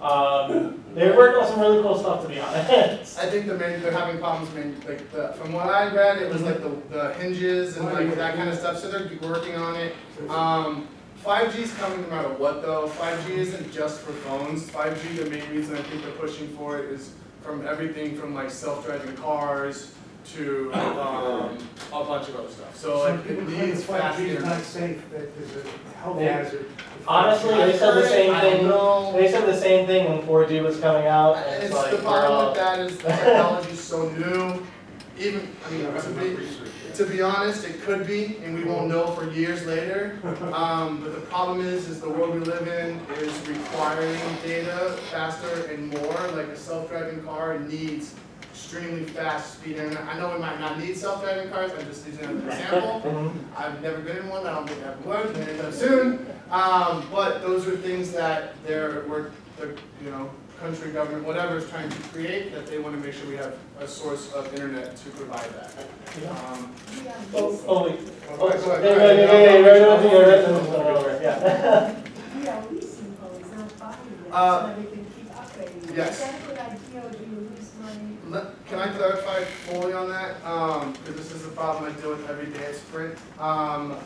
Speaker 2: Um, they're working on some really cool stuff to be honest.
Speaker 1: I think the main, they're having problems, main, like, the, from what I read, it was like the, the hinges and like that kind of stuff, so they're working on it. Um, 5G is coming no matter what though. 5G isn't just for phones. 5G, the main reason I think they're pushing for it is from everything from like self-driving cars to, um, a bunch of other stuff. So
Speaker 5: Some
Speaker 1: like,
Speaker 5: people
Speaker 1: it needs
Speaker 5: five
Speaker 1: fast
Speaker 5: G is not safe, that there's a health
Speaker 2: Yeah.
Speaker 5: hazard.
Speaker 2: Honestly, they said the same thing, they said the same thing when four G was coming out, and it's
Speaker 1: It's,
Speaker 2: like,
Speaker 1: the problem with that is the technology is so new, even, I mean, to be, to be honest, it could be, and we won't know for years later. Um, but the problem is, is the world we live in is requiring data faster and more, like a self-driving car needs extremely fast speed internet. I know we might not need self-driving cars, I'm just using it as an example.
Speaker 2: Mhm.
Speaker 1: I've never been in one, I don't think I ever would, anytime soon. Um, but those are things that they're, we're, the, you know, country, government, whatever is trying to create, that they wanna make sure we have a source of internet to provide that. Um,
Speaker 4: Yeah,
Speaker 2: Oh,
Speaker 4: leasing-
Speaker 2: oh, wait.
Speaker 1: Go ahead, go
Speaker 2: Yeah,
Speaker 1: ahead,
Speaker 2: yeah,
Speaker 1: Uh,
Speaker 4: so that we can keep upgrading.
Speaker 1: yes.
Speaker 4: Is that a good idea, or do you lose money?
Speaker 1: Let- Can I clarify fully on that? Um, because this is a problem I deal with every day at Sprint. Um,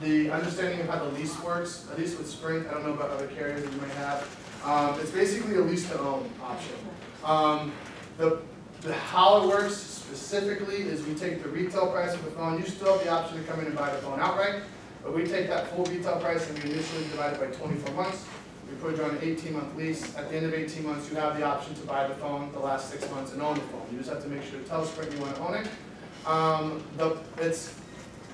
Speaker 1: the understanding of how the lease works, at least with Sprint, I don't know about other carriers that you might have. Um, it's basically a lease to own option. Um, the, the, how it works specifically is we take the retail price of the phone, you still have the option to come in and buy the phone outright, but we take that full retail price and we initially divide it by twenty-four months. We put you on an eighteen-month lease, at the end of eighteen months, you have the option to buy the phone the last six months and own the phone. You just have to make sure to tell Sprint you wanna own it. Um, the, it's,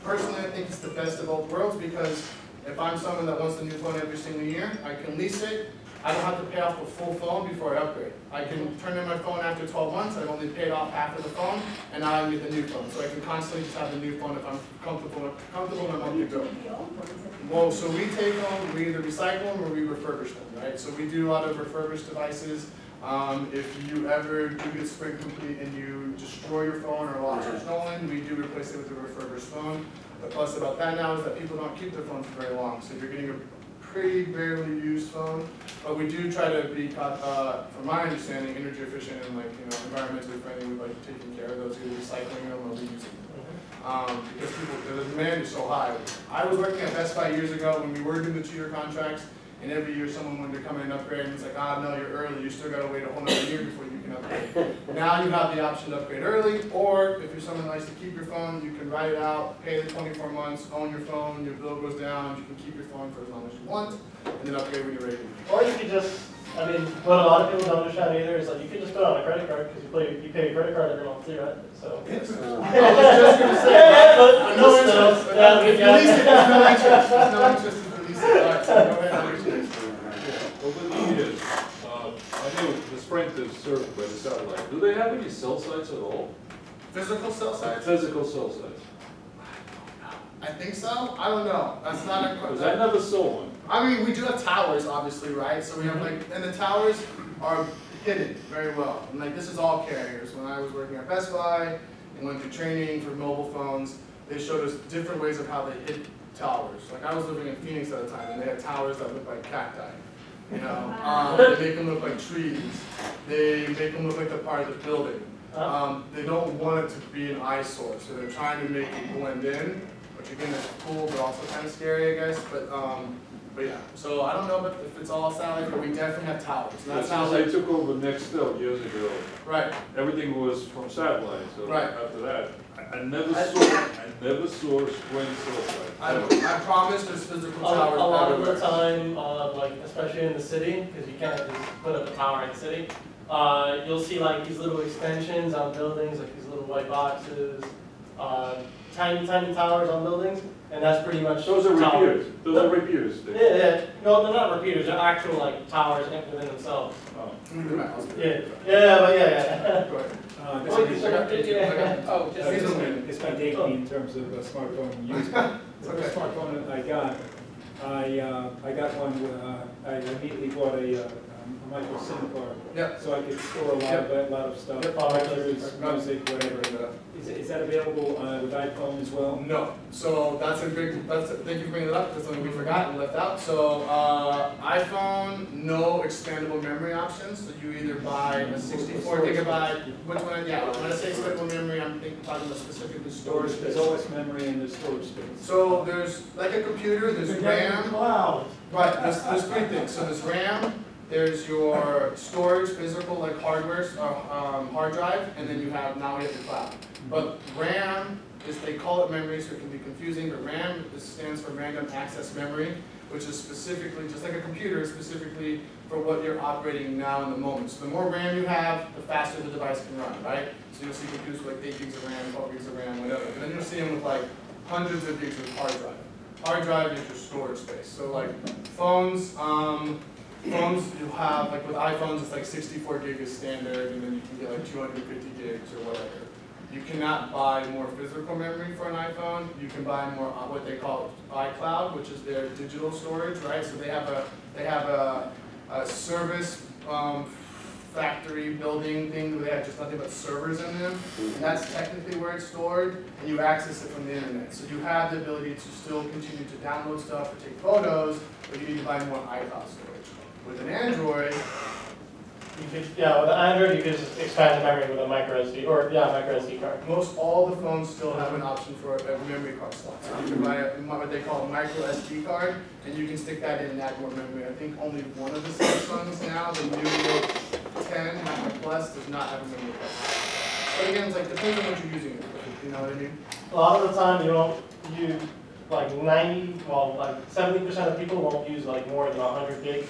Speaker 1: personally, I think it's the best of both worlds, because if I'm someone that wants a new phone every single year, I can lease it, I don't have to pay off the full phone before I upgrade. I can turn in my phone after twelve months, I've only paid off half of the phone, and now I need the new phone. So I can constantly just have the new phone if I'm comfortable, comfortable in
Speaker 4: old ones and-
Speaker 1: Well, so we take them, we either recycle them or we refurbish them, right? So we do a lot of refurbished devices. Um, if you ever do get Sprint complete and you destroy your phone or lost or stolen, we do replace it with a refurbished phone. The plus about that now is that people don't keep their phones for very long, so you're getting a pretty barely used phone. But we do try to be, uh, from my understanding, energy efficient and like, you know, environmentally friendly with like taking care of those, either recycling them or reusing them um, because people, the demand is so high. I was working at Best Buy years ago when we were doing the two-year contracts, and every year someone wanted to come in and upgrade, and it's like, ah, no, you're early, you still gotta wait a whole other year before you can upgrade. Now you have the option to upgrade early, or if you're someone who likes to keep your phone, you can write it out, pay the twenty-four months, own your phone, your bill goes down, you can keep your phone for as long as you want, and then upgrade when you're ready.
Speaker 2: Or you can just, I mean, what a lot of people don't understand either is like, you can just put on a credit card, because you pay, you pay your credit card every month too, right? So.
Speaker 1: I was just gonna say,
Speaker 2: Yeah, yeah, but
Speaker 1: no interest,
Speaker 2: yeah,
Speaker 1: if you
Speaker 2: yeah.
Speaker 1: lease it, there's no interest, there's no interest in leasing, alright, so go ahead, understand.
Speaker 10: Over the years, uh, I know the Sprint is served by the satellite. Do they have any cell sites at all?
Speaker 1: Physical cell sites?
Speaker 10: Physical cell sites?
Speaker 1: I think so. I don't know. That's not a.
Speaker 10: Because I never saw one.
Speaker 1: I mean, we do have towers, obviously, right? So we have like, and the towers are hidden very well. And like, this is all carriers. When I was working at Best Buy and went through training for mobile phones, they showed us different ways of how they hid towers. Like, I was living in Phoenix at the time, and they had towers that looked like cacti. You know, um, they make them look like trees. They make them look like they're part of the building. Um, they don't want it to be an eyesore, so they're trying to make it blend in, which again is cool, but also kind of scary, I guess. But um, but yeah, so I don't know if if it's all satellite, but we definitely have towers. And that's how they
Speaker 10: took over Nextel years ago,
Speaker 1: right.
Speaker 10: everything was from satellite, so
Speaker 1: Right.
Speaker 10: after that, I, I never saw, I never saw a Sprint cell site.
Speaker 1: I,
Speaker 10: ever.
Speaker 1: I promise there's
Speaker 2: A,
Speaker 1: physical
Speaker 2: a
Speaker 1: towers
Speaker 2: lot of the
Speaker 1: everywhere.
Speaker 2: time, uh, like especially in the city, because you can't just put up a tower in the city. Uh, you'll see like these little extensions on buildings, like these little white boxes, uh, tiny, tiny towers on buildings, and that's pretty much
Speaker 10: Those are
Speaker 2: towers.
Speaker 10: repeaters, those are repeaters.
Speaker 2: Yeah, yeah, no, they're not repeaters, they're actual like towers in- within themselves.
Speaker 10: Oh.
Speaker 1: Let me do my house.
Speaker 2: Yeah, yeah, but yeah, yeah.
Speaker 8: Uh, this
Speaker 2: Well,
Speaker 8: is-
Speaker 2: you
Speaker 1: I got-
Speaker 2: said- yeah.
Speaker 9: Oh, just.
Speaker 8: This might- this might date me in terms of uh, smartphone use. The
Speaker 1: Okay.
Speaker 8: first smartphone that I got, I, uh, I got one, uh, I immediately bought a, uh, a micro SIM card.
Speaker 1: Yep.
Speaker 8: So I could store a lot of, a lot of stuff,
Speaker 1: Yep.
Speaker 8: pictures, music, whatever. Is, is that available uh, with iPhone as well?
Speaker 1: No, so that's a big, that's, a- thank you for bringing it up, that's something we forgot and left out. So, uh, iPhone, no expandable memory options, so you either buy a sixty-four gigabyte, which one, yeah, when I say expandable memory, I'm thinking talking about specifically storage
Speaker 8: There's
Speaker 1: space.
Speaker 8: OS memory and there's storage space.
Speaker 1: So there's, like a computer, there's RAM,
Speaker 5: Cloud.
Speaker 1: right, there's, there's three things, so there's RAM, there's your storage, physical, like hardware, uh, um, hard drive, and then you have, now we have the cloud. But RAM is, they call it memory, so it can be confusing, but RAM stands for random access memory, which is specifically, just like a computer, specifically for what you're operating now in the moment. So the more RAM you have, the faster the device can run, right? So you'll see computers with like eight gigs of RAM, twelve gigs of RAM, whatever. And then you'll see them with like hundreds of gigs of hard drive. Hard drive is your storage space. So like phones, um, phones you have, like with iPhones, it's like sixty-four gig is standard, and then you can get like two hundred and fifty gigs or whatever. You cannot buy more physical memory for an iPhone. You can buy more uh, what they call iCloud, which is their digital storage, right? So they have a they have a, a service um, factory building thing where they have just nothing but servers in them. And that's technically where it's stored, and you access it from the internet. So you have the ability to still continue to download stuff or take photos, but you need to buy more iCloud storage. With an Android,
Speaker 2: You could, yeah, with Android, you could just expand the memory with a micro SD, or, yeah, micro SD card.
Speaker 1: Most all the phones still have an option for a memory card slot. So you can buy a, what they call a micro SD card, and you can stick that in and add more memory. I think only one of the Samsungs now, the new Note 10 Plus, does not have a memory card. slot. But again, it's like depends on what you're using it for. You know what I mean?
Speaker 2: A lot of the time, you don't, you, like ninety, well, like seventy percent of people won't use like more than hundred gigs.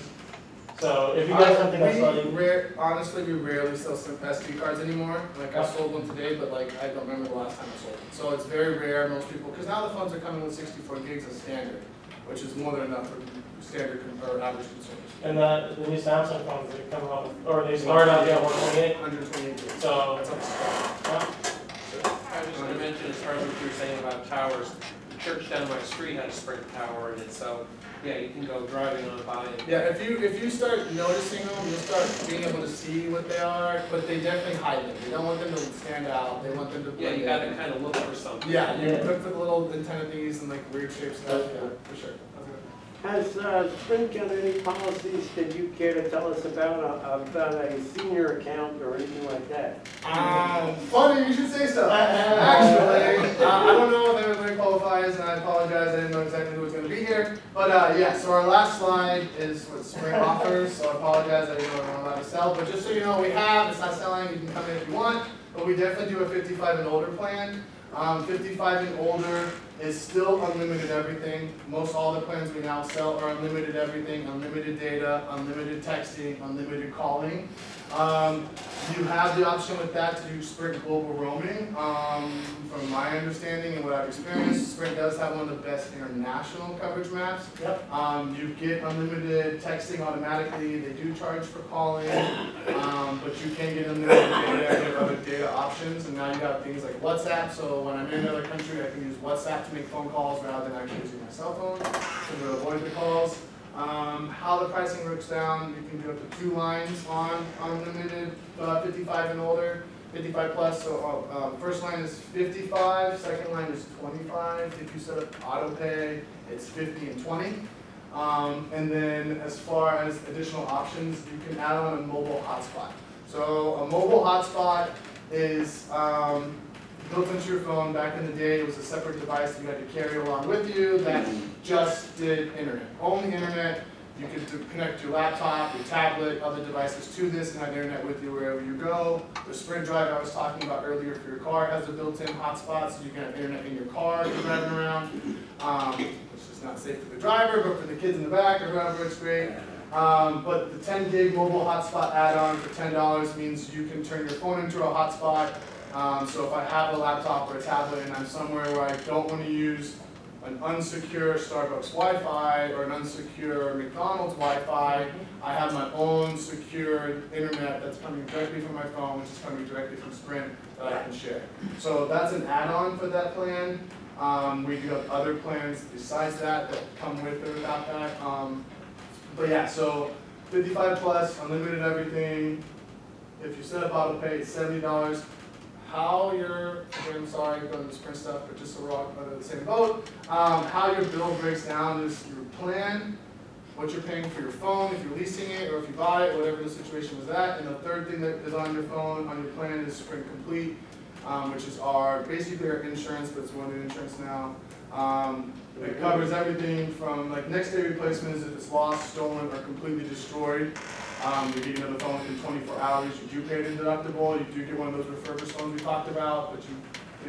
Speaker 2: So if you get something that's
Speaker 1: We
Speaker 2: like,
Speaker 1: rare, honestly, we rarely sell some SD cards anymore. Like I sold one today, but like I don't remember the last time I sold one. So it's very rare, most people, because now the phones are coming with sixty-four gigs as standard, which is more than enough for standard con- or average consumers.
Speaker 2: and the, the new Samsung phones that come out, with- or they start out at one twenty-eight,
Speaker 1: Hundred twenty-eight gigs.
Speaker 2: so,
Speaker 1: That's up to spec.
Speaker 2: yeah.
Speaker 9: I was just gonna mention, as far as what you were saying about towers, the church down my street had a Sprint tower in it, so, yeah, you can go driving on by it.
Speaker 1: Yeah, if you, if you start noticing them, you'll start being able to see what they are, but they definitely hide them. They don't want them to stand out, they want them to
Speaker 9: Yeah, you gotta kind of look for something.
Speaker 1: Yeah, you
Speaker 2: Yeah.
Speaker 1: look for the little antenna thingies and like weird shaped stuff, yeah, for sure.
Speaker 3: Has uh, Sprint got any policies that you care to tell us about, uh, about a senior account or anything like that?
Speaker 1: Um, funny, you should say so. Actually, uh, I don't know if everybody qualifies, and I apologize, I didn't know exactly who was gonna be here. But, uh, yeah, so our last slide is what Sprint offers, so I apologize, I didn't know we we're allowed to sell. But just so you know, we have, it's not selling, you can come in if you want, but we definitely do a fifty-five and older plan. Um, fifty-five and older is still unlimited everything. Most all the plans we now sell are unlimited everything, unlimited data, unlimited texting, unlimited calling. Um, you have the option with that to do Sprint global roaming. Um, from my understanding and what I've experienced, Sprint does have one of the best international coverage maps.
Speaker 2: Yep.
Speaker 1: Um, you get unlimited texting automatically. They do charge for calling, um, but you can get unlimited data. Other data options, and now you have things like WhatsApp. So when I'm in another country, I can use WhatsApp to make phone calls rather than actually using my cell phone to avoid the calls. Um, how the pricing works down, you can do up to two lines on unlimited, uh, fifty-five and older, fifty-five plus, so, uh, um, first line is 55, second line is twenty-five, if you set up auto pay, it's fifty and twenty. Um, and then as far as additional options, you can add on a mobile hotspot. So a mobile hotspot is, um, built into your phone, back in the day, it was a separate device you had to carry along with you that just did internet, only internet. You could connect your laptop, your tablet, other devices to this and have internet with you wherever you go. The Sprint drive I was talking about earlier for your car has a built-in hotspot, so you can have internet in your car if you're driving around. Um, which is not safe for the driver, but for the kids in the back or whoever, it's great. Um, but the ten gig mobile hotspot add-on for ten dollars means you can turn your phone into a hotspot. Um, so if I have a laptop or a tablet and I'm somewhere where I don't want to use an unsecure Starbucks Wi-Fi or an unsecure McDonald's Wi-Fi, I have my own secure internet that's coming directly from my phone, which is coming directly from Sprint that I can share. So that's an add-on for that plan. Um, we do have other plans besides that that come with or without that. Um, but yeah, so fifty-five plus, unlimited everything. If you set up auto pay, it's seventy dollars. How your, I'm sorry, going to Sprint stuff, but just so we're under the same boat. Um, how your bill breaks down is your plan, what you're paying for your phone, if you're leasing it, or if you buy it, whatever the situation was at. And the third thing that is on your phone, on your plan is Sprint Complete, um, which is our, basically our insurance, but it's one new insurance now. Um, it covers everything from like next day replacements if it's lost, stolen, or completely destroyed. Um, you get another phone within twenty-four hours, you do pay the deductible, you do get one of those refurbished phones we talked about, but you,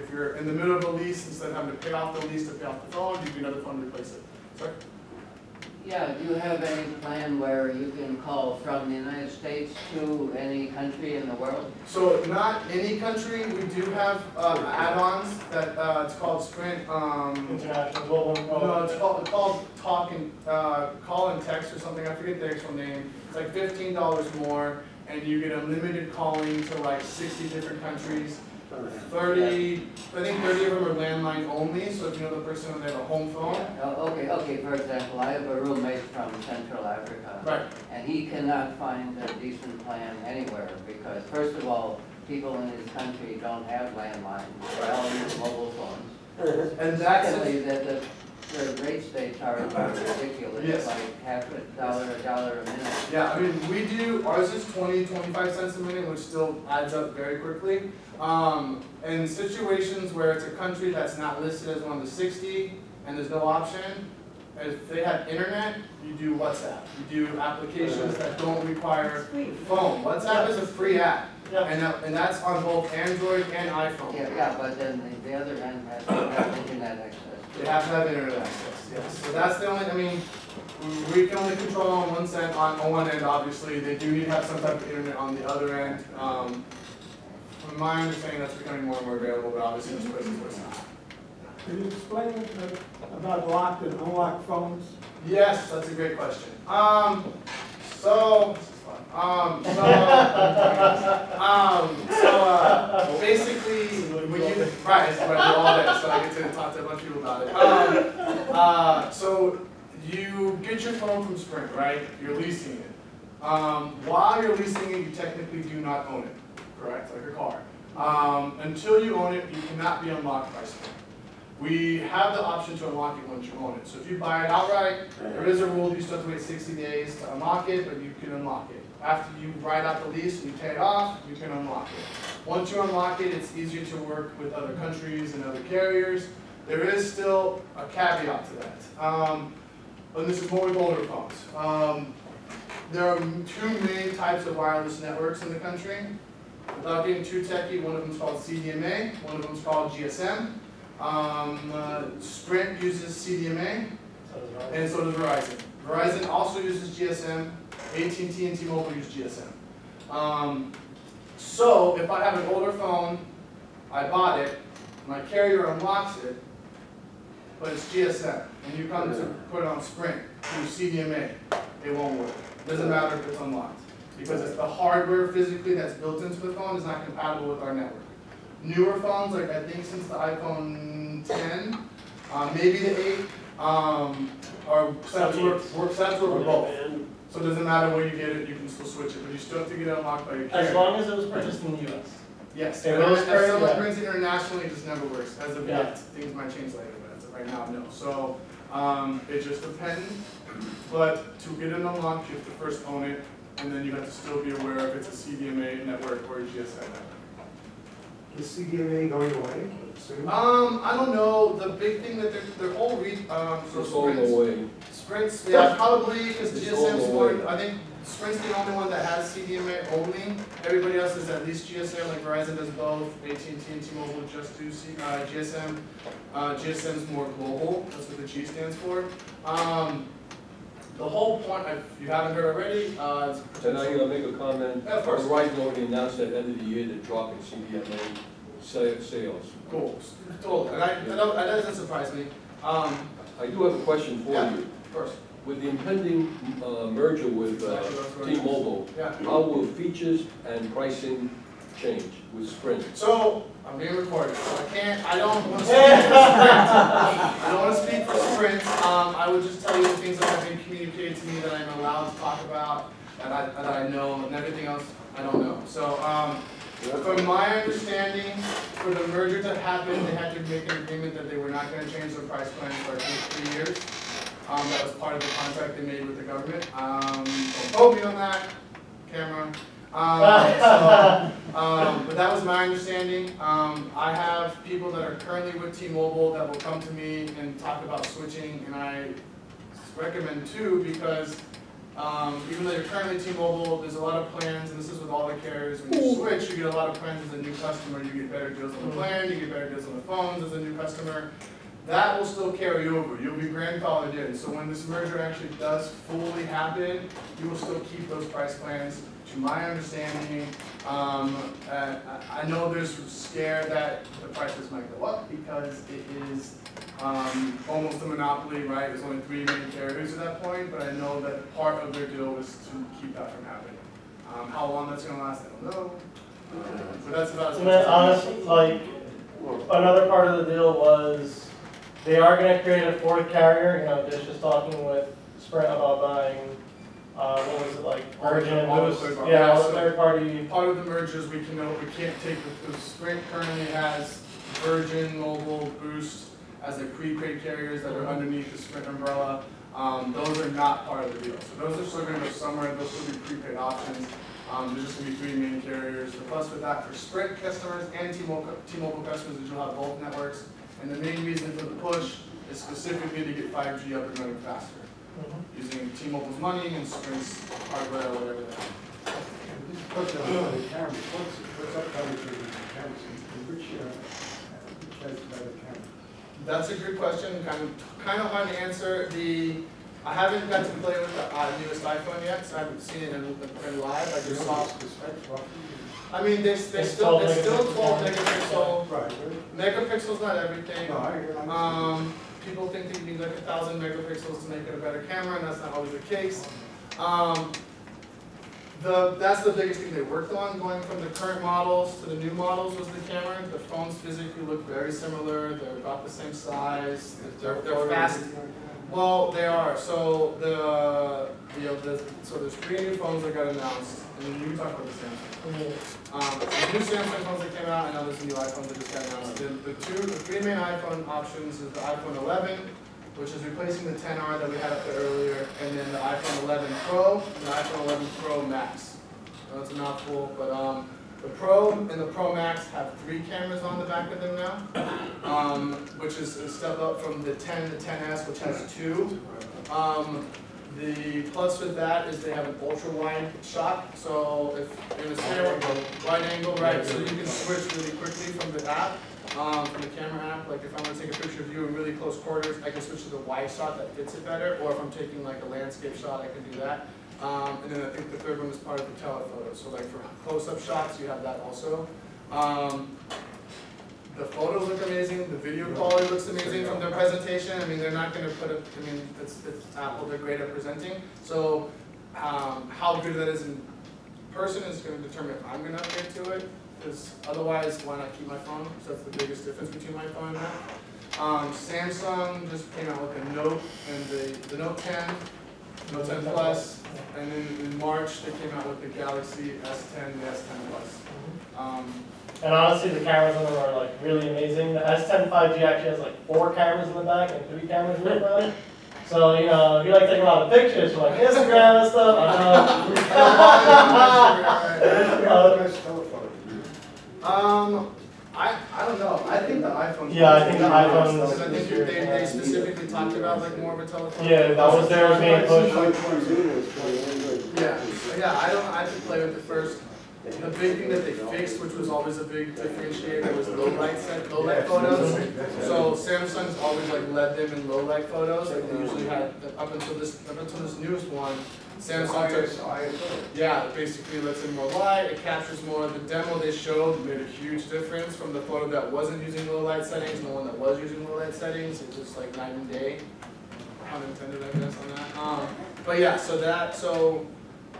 Speaker 1: if you're in the middle of a lease, instead of having to pay off the lease to pay off the phone, you get another phone to replace it. Sorry?
Speaker 11: Yeah, do you have any plan where you can call from the United States to any country in the world?
Speaker 1: So not any country, we do have, uh, add-ons that, uh, it's called Sprint, um,
Speaker 2: International, global,
Speaker 1: no, it's called, it's called talk and, uh, call and text or something, I forget the actual name. It's like fifteen dollars more, and you get unlimited calling to like sixty different countries. Thirty, I think thirty of them are landline only, so if you know the person and they have a home phone.
Speaker 11: Oh, okay, okay, for example, I have a roommate from Central Africa.
Speaker 1: Right.
Speaker 11: And he cannot find a decent plan anywhere because first of all, people in his country don't have landlines, they all use mobile phones.
Speaker 1: And
Speaker 11: Secondly, that the, the rates they charge are ridiculous,
Speaker 1: Yes.
Speaker 11: like half a dollar, a dollar a minute.
Speaker 1: yeah, I mean, we do, ours is 20, 25 cents a minute, which still adds up very quickly. Um, in situations where it's a country that's not listed as one of the sixty, and there's no option, if they have internet, you do WhatsApp. You do applications that don't require phone. WhatsApp is a free app,
Speaker 2: Yeah.
Speaker 1: and that, and that's on both Android and iPhone.
Speaker 11: Yeah, yeah, but then the, the other end has to internet access.
Speaker 1: They have to have internet access, yes. So that's the only, I mean, we- can only control on one end, on, on one end, obviously. They do need to have some type of internet on the other end. Um, from my understanding, that's becoming more and more available, but obviously this place is what's not.
Speaker 6: Can you explain about locked and unlocked phones?
Speaker 1: Yes, that's a great question. Um, so, um, so, um, so, uh, basically, when you, right, it's what I do all day, so I get to talk to a bunch of people about it. Um, uh, so, you get your phone from Sprint, right? You're leasing it. Um, while you're leasing it, you technically do not own it, correct, like a car. Um, until you own it, you cannot be unlocked by Sprint. We have the option to unlock it once you own it. So if you buy it outright, there is a rule, you still have to wait sixty days to unlock it, but you can unlock it. After you write out the lease and you pay it off, you can unlock it. Once you unlock it, it's easier to work with other countries and other carriers. There is still a caveat to that. Um, and this is more with older phones. Um, there are two main types of wireless networks in the country. Without getting too techy, one of them is called CDMA, one of them is called GSM. Um, uh, Sprint uses CDMA,
Speaker 2: So
Speaker 1: and so does Verizon. Verizon also uses GSM, AT&T and T-Mobile use GSM. Um, so if I have an older phone, I bought it, my carrier unlocks it, but it's GSM, and you come to put it on Sprint through CDMA, it won't work. It Doesn't matter if it's unlocked, because it's the hardware physically that's built into the phone is not compatible with our network. Newer phones, like I think since the iPhone ten, uh, maybe the eight, um, are set to work, work set to both. So it doesn't matter where you get it, you can still switch it, but you still have to get it unlocked by your carrier.
Speaker 2: As long as it was purchased in the US.
Speaker 1: Yes,
Speaker 2: It
Speaker 1: and
Speaker 2: was
Speaker 1: if someone
Speaker 2: good.
Speaker 1: brings it internationally, it just never works, as of
Speaker 2: Yeah.
Speaker 1: yet, things might change later, but as of right now, no. So, um, it just depends, but to get it unlocked, you have to first own it, and then you have to still be aware if it's a CDMA network or a GSM network.
Speaker 5: Is CDMA going away soon?
Speaker 1: Um, I don't know, the big thing that their, their whole re, um, so
Speaker 10: It's all the
Speaker 1: Sprint's,
Speaker 10: way.
Speaker 1: Sprint's, yeah, probably, because
Speaker 10: It's all
Speaker 1: GSM's more. I think Sprint's the only one that has CDMA only. Everybody else is at least GSM, like Verizon does both, AT&T and T-Mobile just do C, uh, GSM. Uh, GSM's more global, that's what the G stands for. Um, the whole point, if you haven't heard already, uh, is
Speaker 12: And I'm gonna make a comment.
Speaker 1: Yeah, of course.
Speaker 12: Verizon already announced at the end of the year they're dropping CDMA sales.
Speaker 1: Cool, totally, and I, that don't- that doesn't surprise me. Um,
Speaker 12: I do have a question for
Speaker 1: Yeah.
Speaker 12: you.
Speaker 1: first,
Speaker 12: With the impending uh, merger with uh,
Speaker 1: Exactly, that's what I-
Speaker 12: T-Mobile,
Speaker 1: yeah.
Speaker 12: how will features and pricing change with Sprint?
Speaker 1: So, I'm being recorded, so I can't, I don't want to speak for Sprint. I don't want to speak for Sprint, um, I would just tell you the things that have been communicated to me that I'm allowed to talk about, that I, that I know, and everything else, I don't know. So, um, from my understanding, for the merger to happen, they had to make an agreement that they were not gonna change their price plan for, I think, three years. Um, that was part of the contract they made with the government, um, don't quote me on that, camera. Um, so, um, but that was my understanding. Um, I have people that are currently with T-Mobile that will come to me and talk about switching, and I recommend two because um, even though you're currently T-Mobile, there's a lot of plans, and this is with all the carriers. When you switch, you get a lot of plans as a new customer. You get better deals on the plan, you get better deals on the phones as a new customer. That will still carry over. You'll be grandfathered in. So when this merger actually does fully happen, you will still keep those price plans. To my understanding, um, uh, I I know there's scare that the prices might go up because it is um, almost a monopoly, right? There's only three main carriers at that point, but I know that part of their deal was to keep that from happening. Um, how long that's gonna last, I don't know. But that's about as much as
Speaker 2: honestly, like, another part of the deal was, they are gonna create a fourth carrier, you know, Dish is talking with Sprint about buying, uh, what was it, like, Virgin
Speaker 1: All the
Speaker 2: Boost?
Speaker 1: third party.
Speaker 2: Yeah, all
Speaker 1: Yeah,
Speaker 2: the
Speaker 1: so-
Speaker 2: third party,
Speaker 1: Part of the mergers, we can, know we can't take, the the Sprint currently has Virgin, Mobile, Boost as the prepaid carriers that are underneath the Sprint umbrella. Um, those are not part of the deal, so those are still gonna go somewhere, those will be prepaid options. Um, there's just gonna be three main carriers, the plus with that for Sprint customers and T-Mobile, T-Mobile customers, is you'll have both networks. And the main reason for the push is specifically to get five G up and running faster,
Speaker 2: Mhm.
Speaker 1: using T-Mobile's money and Sprint's hardware, or whatever.
Speaker 6: This is a question on the cameras, what's, what's up coverage with the cameras, which, uh, which has better?
Speaker 1: That's a good question, kind of, kind of hard to answer. The, I haven't got to play with the uh, newest iPhone yet, so I haven't seen it in, in live, I just saw. I mean, they, they still,
Speaker 2: 12
Speaker 1: it's still twelve
Speaker 2: megapixel.
Speaker 1: megapixel,
Speaker 6: Right,
Speaker 1: megapixel's not everything.
Speaker 6: no, I, I.
Speaker 1: Um, people think that you need like a thousand megapixels to make it a better camera, and that's not always the case. Um, the, that's the biggest thing they worked on, going from the current models to the new models was the camera. The phones physically look very similar, they're about the same size, they're, they're fast. Well, they are, so the, you know, the, so there's three new phones that got announced, and then you talk about the Samsung. Um, the new Samsung phones that came out, and now there's new iPhones that just got announced. The, the two, the three main iPhone options is the iPhone 11, which is replacing the 10R that we had up there earlier, and then the iPhone 11 Pro and the iPhone 11 Pro Max. Know it's a mouthful, but um, the Pro and the Pro Max have three cameras on the back of them now, um, which is a step up from the 10 to 10S, which has two. Um, the plus with that is they have an ultra wide shot, so if you're in a stereo, wide angle, right, so you can switch really quickly from the app, um, from the camera app, like if I want to take a picture of you in really close quarters, I can switch to the wide shot that fits it better, or if I'm taking like a landscape shot, I can do that. Um, and then I think the third one is part of the telephoto, so like for close-up shots, you have that also. Um, the photos look amazing, the video quality looks amazing from their presentation, I mean, they're not gonna put it, I mean, it's, it's Apple, they're great at presenting. So, um, how good that is in person is gonna determine if I'm gonna upgrade to it, because otherwise, why not keep my phone? So that's the biggest difference between my phone and that. Um, Samsung just came out with a Note and the, the Note ten, Note ten Plus, and then in March, they came out with the Galaxy S ten, and the S ten Plus. Um,
Speaker 2: And honestly, the cameras on them are like really amazing. The S10 5G actually has like four cameras in the back and three cameras in the front. So, you know, if you like taking a lot of pictures for like Instagram and stuff, I know.
Speaker 6: Best telephone.
Speaker 1: Um, I, I don't know, I think the iPhone.
Speaker 2: Yeah, I think the iPhone-
Speaker 1: Because I think they, they specifically talked about like more of a telephone.
Speaker 2: Yeah, that was their main push.
Speaker 1: Yeah, yeah, I don't, I could play with it first. The big thing that they fixed, which was always a big differentiator, was low light set, low light photos. So Samsung's always like led them in low light photos, like they usually had, up until this, up until this newest one, Samsung took Yeah, basically lets in more light, it captures more. The demo they showed made a huge difference from the photo that wasn't using low light settings and the one that was using low light settings. It was like night and day. Unintended, I guess, on that. Um, but yeah, so that, so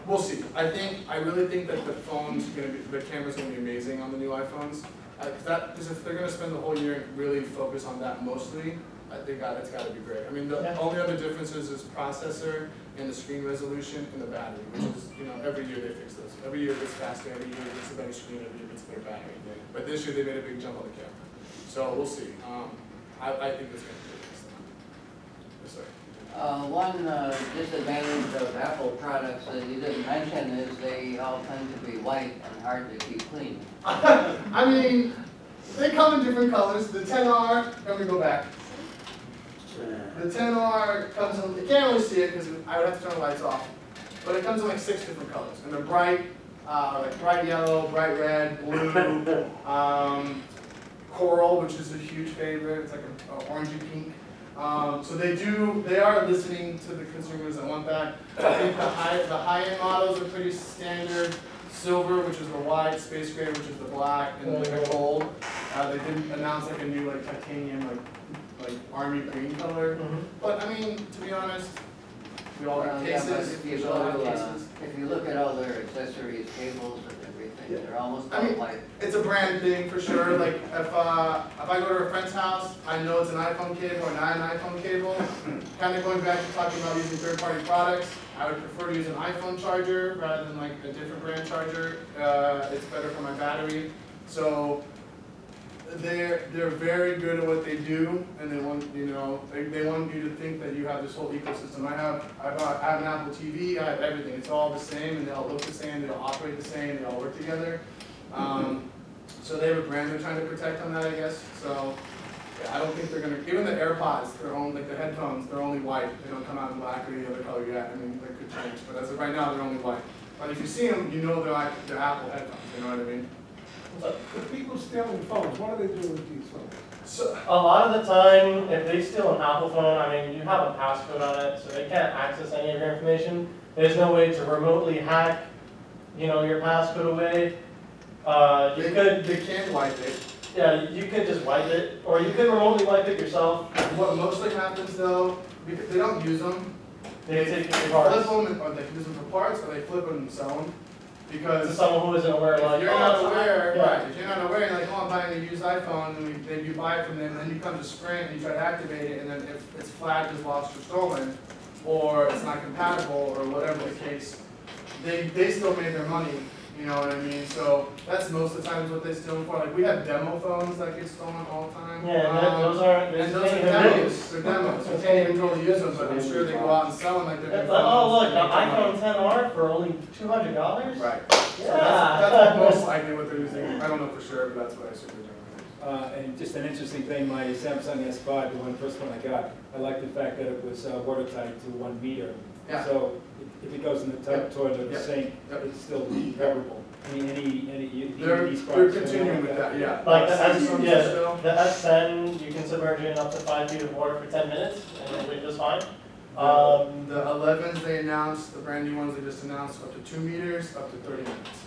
Speaker 1: we'll see. I think, I really think that the phone's gonna be, the camera's gonna be amazing on the new iPhones. Uh, 'cause that, because if they're gonna spend the whole year and really focus on that mostly, I think that it's gotta be great. I mean, the
Speaker 2: Yeah.
Speaker 1: only other differences is processor and the screen resolution and the battery, which is, you know, every year they fix those. Every year it gets faster, every year it gets a better screen, every year it gets a better battery. But this year they made a big jump on the camera. So we'll see. Um, I, I think it's gonna be good. Yes, sir.
Speaker 11: Uh, one uh, disadvantage of Apple products that you didn't mention is they all tend to be white and hard to keep clean.
Speaker 1: I mean, they come in different colors. The 10R, let me go back. The 10R comes in, you can't really see it because I would have to turn the lights off. But it comes in like six different colors. And they're bright, uh, like bright yellow, bright red, blue, um, coral, which is a huge favorite. It's like a, a orangey pink. Um, so they do, they are listening to the consumers that want that. I think the high, the high-end models are pretty standard. Silver, which is the white, space gray, which is the black, and like a gold. Uh, they didn't announce like a new like titanium, like, like army green color. But I mean, to be honest, we all got
Speaker 11: Well, yeah,
Speaker 1: cases,
Speaker 11: if you go
Speaker 1: have
Speaker 11: uh,
Speaker 1: cases.
Speaker 11: If you look at all their accessories, cables and everything, they're almost
Speaker 1: I mean,
Speaker 11: white.
Speaker 1: It's a brand thing for sure, like if, uh, if I go to a friend's house, I know it's an iPhone cable or not an iPhone cable. Kind of going back to talking about using third-party products, I would prefer to use an iPhone charger rather than like a different brand charger. Uh, it's better for my battery. So they're, they're very good at what they do and they want, you know, they, they want you to think that you have this whole ecosystem. I have, I've I have an Apple TV, I have everything. It's all the same and they all look the same, they all operate the same, they all work together. Um, so they have a brand they're trying to protect on that, I guess. So yeah, I don't think they're gonna, even the AirPods, they're only, like the headphones, they're only white. They don't come out in black or any other color yet. I mean, they could change, but as of right now, they're only white. But if you see them, you know they're like, they're Apple headphones, you know what I mean?
Speaker 6: If people stealing phones, what do they do with these phones?
Speaker 1: So,
Speaker 2: A lot of the time, if they steal an Apple phone, I mean, you have a passcode on it, so they can't access any of your information. There's no way to remotely hack, you know, your passcode away. Uh, you
Speaker 1: they
Speaker 2: could,
Speaker 1: they can wipe it.
Speaker 2: yeah, you could just wipe it, or you could remotely wipe it yourself.
Speaker 1: What mostly happens though, because they don't use them,
Speaker 2: They take
Speaker 1: they
Speaker 2: your
Speaker 1: flip
Speaker 2: parts.
Speaker 1: them, or they use them for parts, or they flip them and them.
Speaker 2: To
Speaker 1: Because
Speaker 2: someone who isn't aware, like,
Speaker 1: you're
Speaker 2: oh,
Speaker 1: not
Speaker 2: it's-
Speaker 1: aware,
Speaker 2: yeah.
Speaker 1: right, if you're not aware, like, oh, I'm buying a used iPhone, and we- then you buy it from them, and then you come to Sprint, and you try to activate it, and then if it's flagged as lost or stolen, or it's not compatible, or whatever the case, they, they still made their money, you know what I mean? So that's most of the times what they steal them for, like, we have demo phones that get stolen all the time.
Speaker 2: Yeah, and that-
Speaker 1: Um,
Speaker 2: those aren't,
Speaker 1: And
Speaker 2: there's
Speaker 1: those are
Speaker 2: can't
Speaker 1: demos, they're demos, we can't even totally use them, but I'm sure they go out and sell them like they're new
Speaker 2: It's like, oh, look,
Speaker 1: phones,
Speaker 2: an
Speaker 1: they make their money.
Speaker 2: iPhone 10R for only two hundred dollars?
Speaker 1: Right. So
Speaker 2: Yeah.
Speaker 1: that's, that's most likely what they're using, I don't know for sure, but that's what I assume they're doing.
Speaker 8: Uh, and just an interesting thing, my Samsung S5, the one, first one I got, I like the fact that it was uh, watertight to one meter.
Speaker 1: Yeah.
Speaker 8: So if- if it goes in the tub toilet or
Speaker 1: Yeah.
Speaker 8: the sink,
Speaker 1: Yep.
Speaker 8: it's still recoverable. Any, any, any, you-
Speaker 1: They're,
Speaker 8: these
Speaker 1: they're
Speaker 8: products.
Speaker 1: continuing with that, yeah.
Speaker 2: Like the S,
Speaker 1: Samsung's
Speaker 2: yeah,
Speaker 1: still-
Speaker 2: the S10, you can submerge it in up to five feet of water for ten minutes, and it'll be just fine. Um,
Speaker 1: The elevens they announced, the brand new ones they just announced, up to two meters, up to thirty minutes.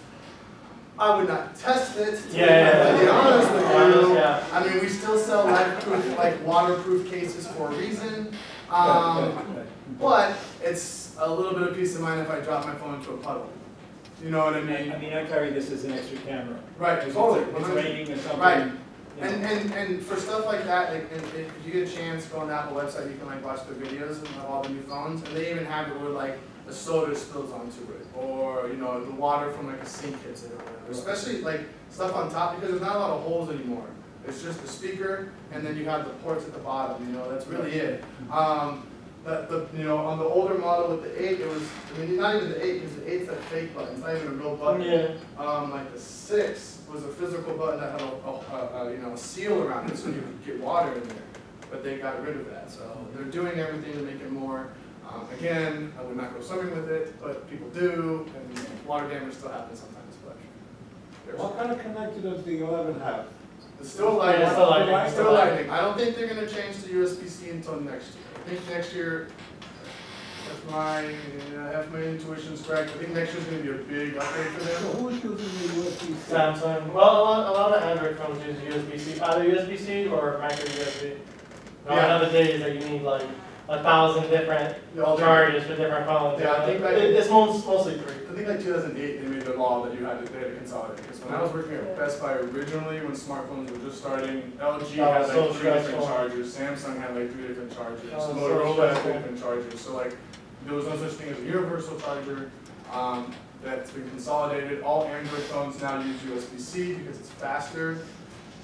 Speaker 1: I would not test it, to be
Speaker 2: Yeah, yeah,
Speaker 1: completely
Speaker 2: yeah.
Speaker 1: honest with you.
Speaker 2: yeah.
Speaker 1: I mean, we still sell life-proof, like waterproof cases for a reason. Um, but it's a little bit of peace of mind if I drop my phone into a puddle. You know what I mean?
Speaker 8: I mean, I carry this as an extra camera.
Speaker 1: Right,
Speaker 8: it's-
Speaker 1: totally.
Speaker 8: If it's raining or something.
Speaker 1: Right.
Speaker 8: know.
Speaker 1: And, and, and for stuff like that, like, if, if you get a chance, go on the Apple website, you can like watch the videos of all the new phones, and they even have it where like a soda spills onto it, or, you know, the water from like a sink hits it, or whatever. Especially like stuff on top, because there's not a lot of holes anymore. It's just the speaker, and then you have the ports at the bottom, you know, that's really it. Um, the, the, you know, on the older model with the eight, it was, I mean, not even the eight, because the eight's that fake button, it's not even a real button.
Speaker 2: yeah,
Speaker 1: Um, like the six was a physical button that had a, a, a, you know, a seal around it so you could get water in there. But they got rid of that, so they're doing everything to make it more, um, again, I would not go swimming with it, but people do, and water damage still happens sometimes, but. there's-
Speaker 6: What kind of connector does the eleven have?
Speaker 1: It's still
Speaker 2: Yeah,
Speaker 1: lightning,
Speaker 2: it's still lightning,
Speaker 1: still
Speaker 2: still lightning.
Speaker 1: lightning, I don't think they're gonna change to USB-C until next year. I think next year, if my, uh, if my intuition's correct, I think next year's gonna be a big upgrade for them.
Speaker 6: So who's using the USB?
Speaker 2: Samsung, well, a lot, a lot of Android phones use USB-C, either USB-C or micro USB. Now, I know the days that you need like a thousand different
Speaker 1: They all-
Speaker 2: chargers for different phones.
Speaker 1: Yeah, I think
Speaker 2: It-
Speaker 1: that-
Speaker 2: It's mostly free.
Speaker 1: I think like 2008, they made the law that you had to, they had to consolidate. Because when I was working at Best Buy originally, when smartphones were just starting, LG had
Speaker 2: was
Speaker 1: like
Speaker 2: so
Speaker 1: three different chargers, Samsung had like three different chargers,
Speaker 2: That so
Speaker 1: Motorola had
Speaker 2: stressful.
Speaker 1: different chargers. So like, there was no such thing as a universal charger. Um, that's been consolidated. All Android phones now use USB-C because it's faster.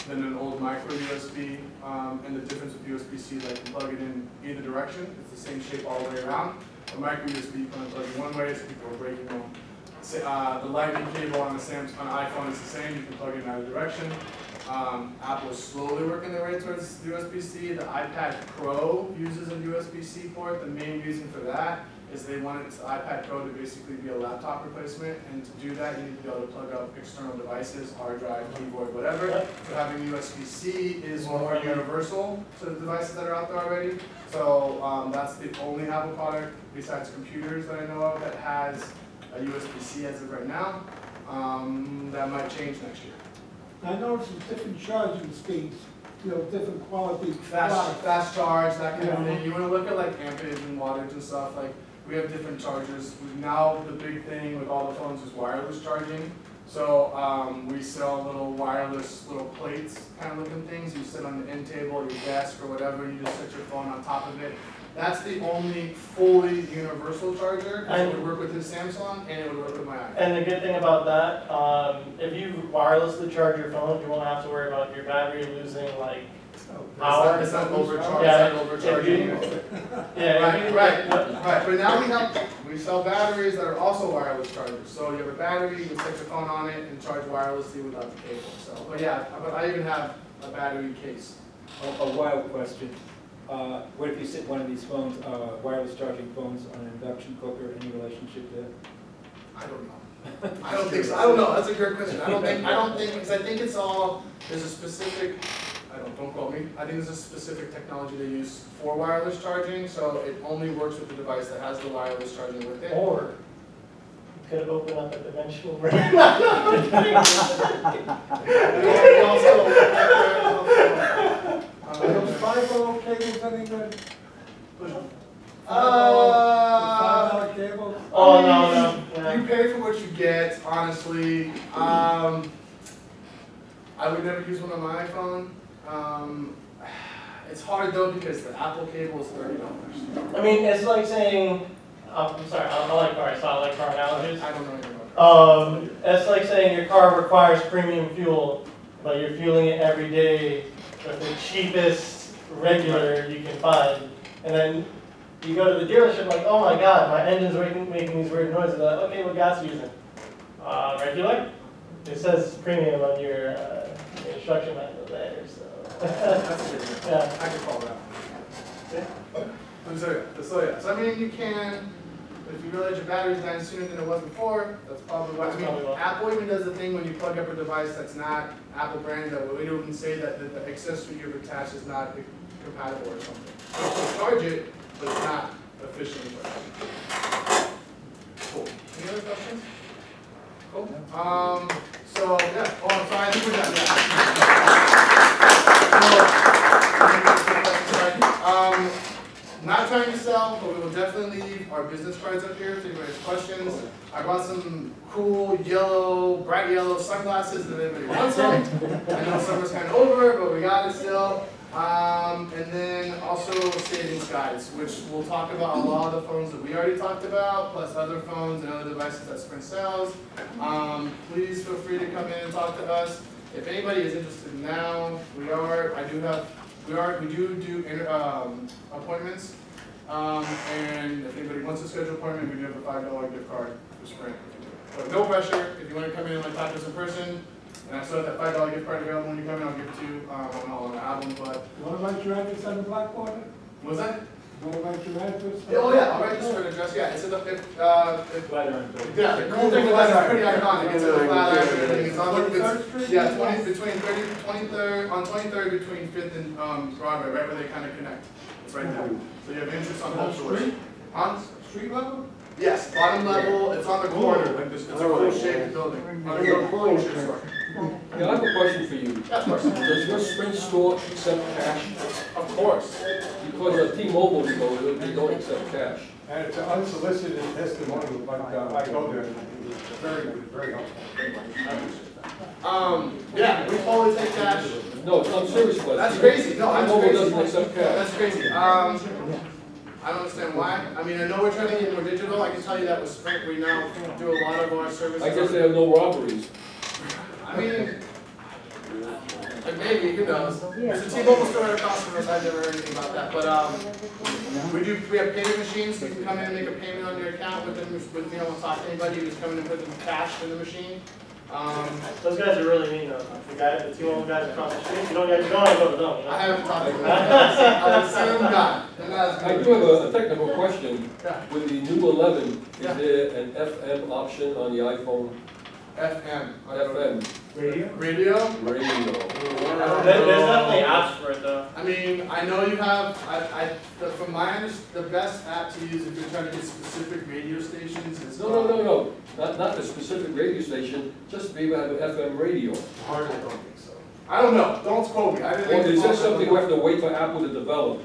Speaker 1: Than an old micro USB. Um, and the difference with USB-C is I can plug it in either direction. It's the same shape all the way around. A micro USB, you can only plug it one way, so people are breaking them. Uh, the lightning cable on the Samsung, on iPhone is the same, you can plug it in either direction. Um, Apple is slowly working their way towards USB-C. The iPad Pro uses a USB-C port. The main reason for that is they wanted the iPad Pro to basically be a laptop replacement, and to do that, you need to be able to plug up external devices, hard drive, keyboard, whatever. So having USB-C is more universal to the devices that are out there already. So um, that's the only Apple product besides computers that I know of that has a USB-C as of right now. Um, that might change next year.
Speaker 6: I noticed there's different charging speeds, you know, different quality.
Speaker 1: Fast, fast charge, that kind of thing. You wanna look at like amperage and wattage and stuff, like, we have different chargers. We- Now, the big thing with all the phones is wireless charging. So, um, we sell little wireless, little plates, kind of looking things. You sit on the end table, or your desk or whatever, you just set your phone on top of it. That's the only fully universal charger. And it would work with his Samsung and it would work with my iPhone.
Speaker 2: And the good thing about that, um, if you wirelessly charge your phone, you won't have to worry about your battery losing like power.
Speaker 1: not, it's not overcharged,
Speaker 2: Yeah,
Speaker 1: it's not overcharging. it.
Speaker 2: Yeah,
Speaker 1: Right,
Speaker 2: you-
Speaker 1: right, right, but now we have, we sell batteries that are also wireless chargers, so you have a battery, you can stick your phone on it and charge wirelessly without the cable, so, but yeah, but I even have a battery case.
Speaker 8: A, a wild question. Uh, what if you sit one of these phones, uh, wireless charging phones on an induction cooker, any relationship there?
Speaker 1: I don't know. I don't think so, I don't know, that's a great question, I don't think, I don't think, because I think it's all, there's a specific, I don't, don't quote me, I think there's a specific technology they use for wireless charging, so it only works with the device that has the wireless charging with it.
Speaker 2: Or you could have opened up a dimensional ring.
Speaker 1: And also,
Speaker 6: Are those five dollar cables any good?
Speaker 1: Uh,
Speaker 6: Five dollar cables?
Speaker 2: Oh, no, no,
Speaker 1: You pay for what you get, honestly. Um, I would never use one on my iPhone. Um, it's hard though because the Apple cable is thirty dollars.
Speaker 2: I mean, it's like saying, oh, I'm sorry, I I like car, so I like car analogies.
Speaker 1: I don't know anything about cars.
Speaker 2: Um, it's like saying your car requires premium fuel, but you're fueling it every day with the cheapest regular you can find. And then you go to the dealership like, oh my god, my engine's making, making these weird noises. They're like, okay, what gas are you using? Uh, regular? It says premium on your, uh, instruction manual.
Speaker 1: That's a good
Speaker 2: Yeah.
Speaker 1: I could call that. And So yeah, so yeah, so I mean, you can, if you realize your battery's dying sooner than it was before, that's probably why. I
Speaker 2: probably
Speaker 1: mean. Apple even does the thing when you plug up a device that's not Apple brand, that we don't even say that the, the accessory you've attached is not compatible or something. So you charge it, but it's not officially charged. Cool. Any other questions? Cool. Um, so, yeah, oh, I'm sorry, I think we're done, yeah. Um, not trying to sell, but we will definitely leave our business cards up here if anybody has questions. I brought some cool yellow, bright yellow sunglasses that anybody wants them. I know summer's kind of over, but we got it still. Um, and then also savings guides, which we'll talk about a lot of the phones that we already talked about, plus other phones and other devices that Sprint sells. Um, please feel free to come in and talk to us. If anybody is interested now, we are, I do have, we are, we do do, inter- um, appointments. Um, and if anybody wants to schedule an appointment, we do have a five dollar gift card for Sprint. But no pressure, if you wanna come in and like talk to us in person, and I still have that five dollar gift card available when you come in, I'll give it to you, um, on the album, but,
Speaker 6: You wanna write your address on the blackboard?
Speaker 1: what was that?
Speaker 6: You wanna your address?
Speaker 1: Oh, yeah, I'll write this address, yeah, it's in the, if, uh, if,
Speaker 8: Flatiron
Speaker 1: yeah, the cool thing with that is it's pretty iconic, it's in the Flatiron, everything, it's on, it's,
Speaker 6: Third Street?
Speaker 1: Yeah, twenty, between thirty, twenty-third, on twenty-third between Fifth and, um, Broadway, right where they kind of connect. It's right there. So you have interest on
Speaker 6: On
Speaker 1: both shores.
Speaker 6: street?
Speaker 1: On,
Speaker 6: Street level?
Speaker 1: yes, bottom level, it's on the corner, like this, it's a full shaped building. On the corner, full shaped store.
Speaker 12: Yeah, I have a question for you.
Speaker 1: Yeah, of course.
Speaker 12: Does your Sprint store accept cash?
Speaker 1: Of course.
Speaker 12: Because at T-Mobile, you go, they don't accept cash.
Speaker 6: And it's an unsolicited testimonial, but uh, I go there, it's very, very helpful.
Speaker 1: Um, yeah, we totally take cash.
Speaker 12: No, I'm serious about it.
Speaker 1: That's crazy, no, that's
Speaker 12: T-Mobile doesn't
Speaker 1: crazy.
Speaker 12: accept cash.
Speaker 1: That's crazy. Um, I don't understand why. I mean, I know we're trying to get more digital. I can tell you that with Sprint, we now do a lot of our services.
Speaker 12: I guess they have no robberies.
Speaker 1: I mean, Like maybe, who knows? There's a T-Mobile store right across from us, I've never heard anything about that, but, um, we do, we have payment machines, so you can come in and make a payment on your account with them, with, you know, talk to anybody, you just come in and put the cash in the machine. Um,
Speaker 2: Those guys are really mean though. The guy, the T-Mobile guys across the street, you don't, you don't wanna go to them, you know?
Speaker 1: I haven't talked to them, I assume not, and that's.
Speaker 12: I do have a a technical question.
Speaker 1: Yeah.
Speaker 12: With the new eleven,
Speaker 1: Yeah.
Speaker 12: is there an FM option on the iPhone?
Speaker 1: FM.
Speaker 12: FM,
Speaker 5: Radio?
Speaker 1: Radio?
Speaker 12: radio.
Speaker 2: There- There's definitely apps for it though.
Speaker 1: I mean, I know you have, I, I, the- from my understanding, the best app to use if you're trying to get specific radio stations is.
Speaker 12: No, no, no, no, not, not the specific radio station, just to be able to have an FM radio.
Speaker 1: Hard, I don't think so. I don't know, don't quote me, I didn't.
Speaker 12: Or
Speaker 1: think
Speaker 12: is
Speaker 1: the
Speaker 12: this something we have to wait for Apple to develop?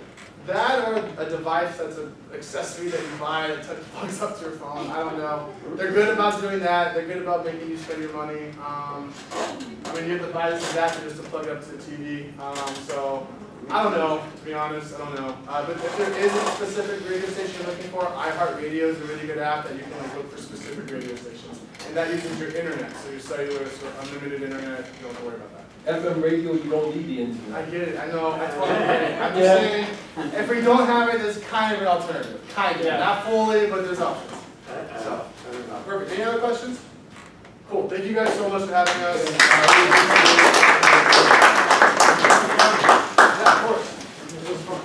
Speaker 1: That or a device that's an accessory that you buy that plugs up to your phone, I don't know. They're good about doing that, they're good about making you spend your money. Um, I mean, you have to buy this adapter just to plug up to the TV, um, so, I don't know, to be honest, I don't know. Uh, but if there is a specific radio station you're looking for, iHeartRadio is a really good app that you can like look for specific radio stations. And that uses your internet, so your cellular, so unlimited internet, you don't have to worry about that.
Speaker 12: FM radio, you don't need the internet.
Speaker 1: I get it. I know. I'm. I'm just yeah. saying, if we don't have it, there's kind of an alternative. Kind of.
Speaker 2: Yeah.
Speaker 1: Not fully, but there's options.
Speaker 3: Uh-uh.
Speaker 1: So, perfect. Any other questions? Cool. Thank you guys so much for having us. Yeah, of course. It was fun.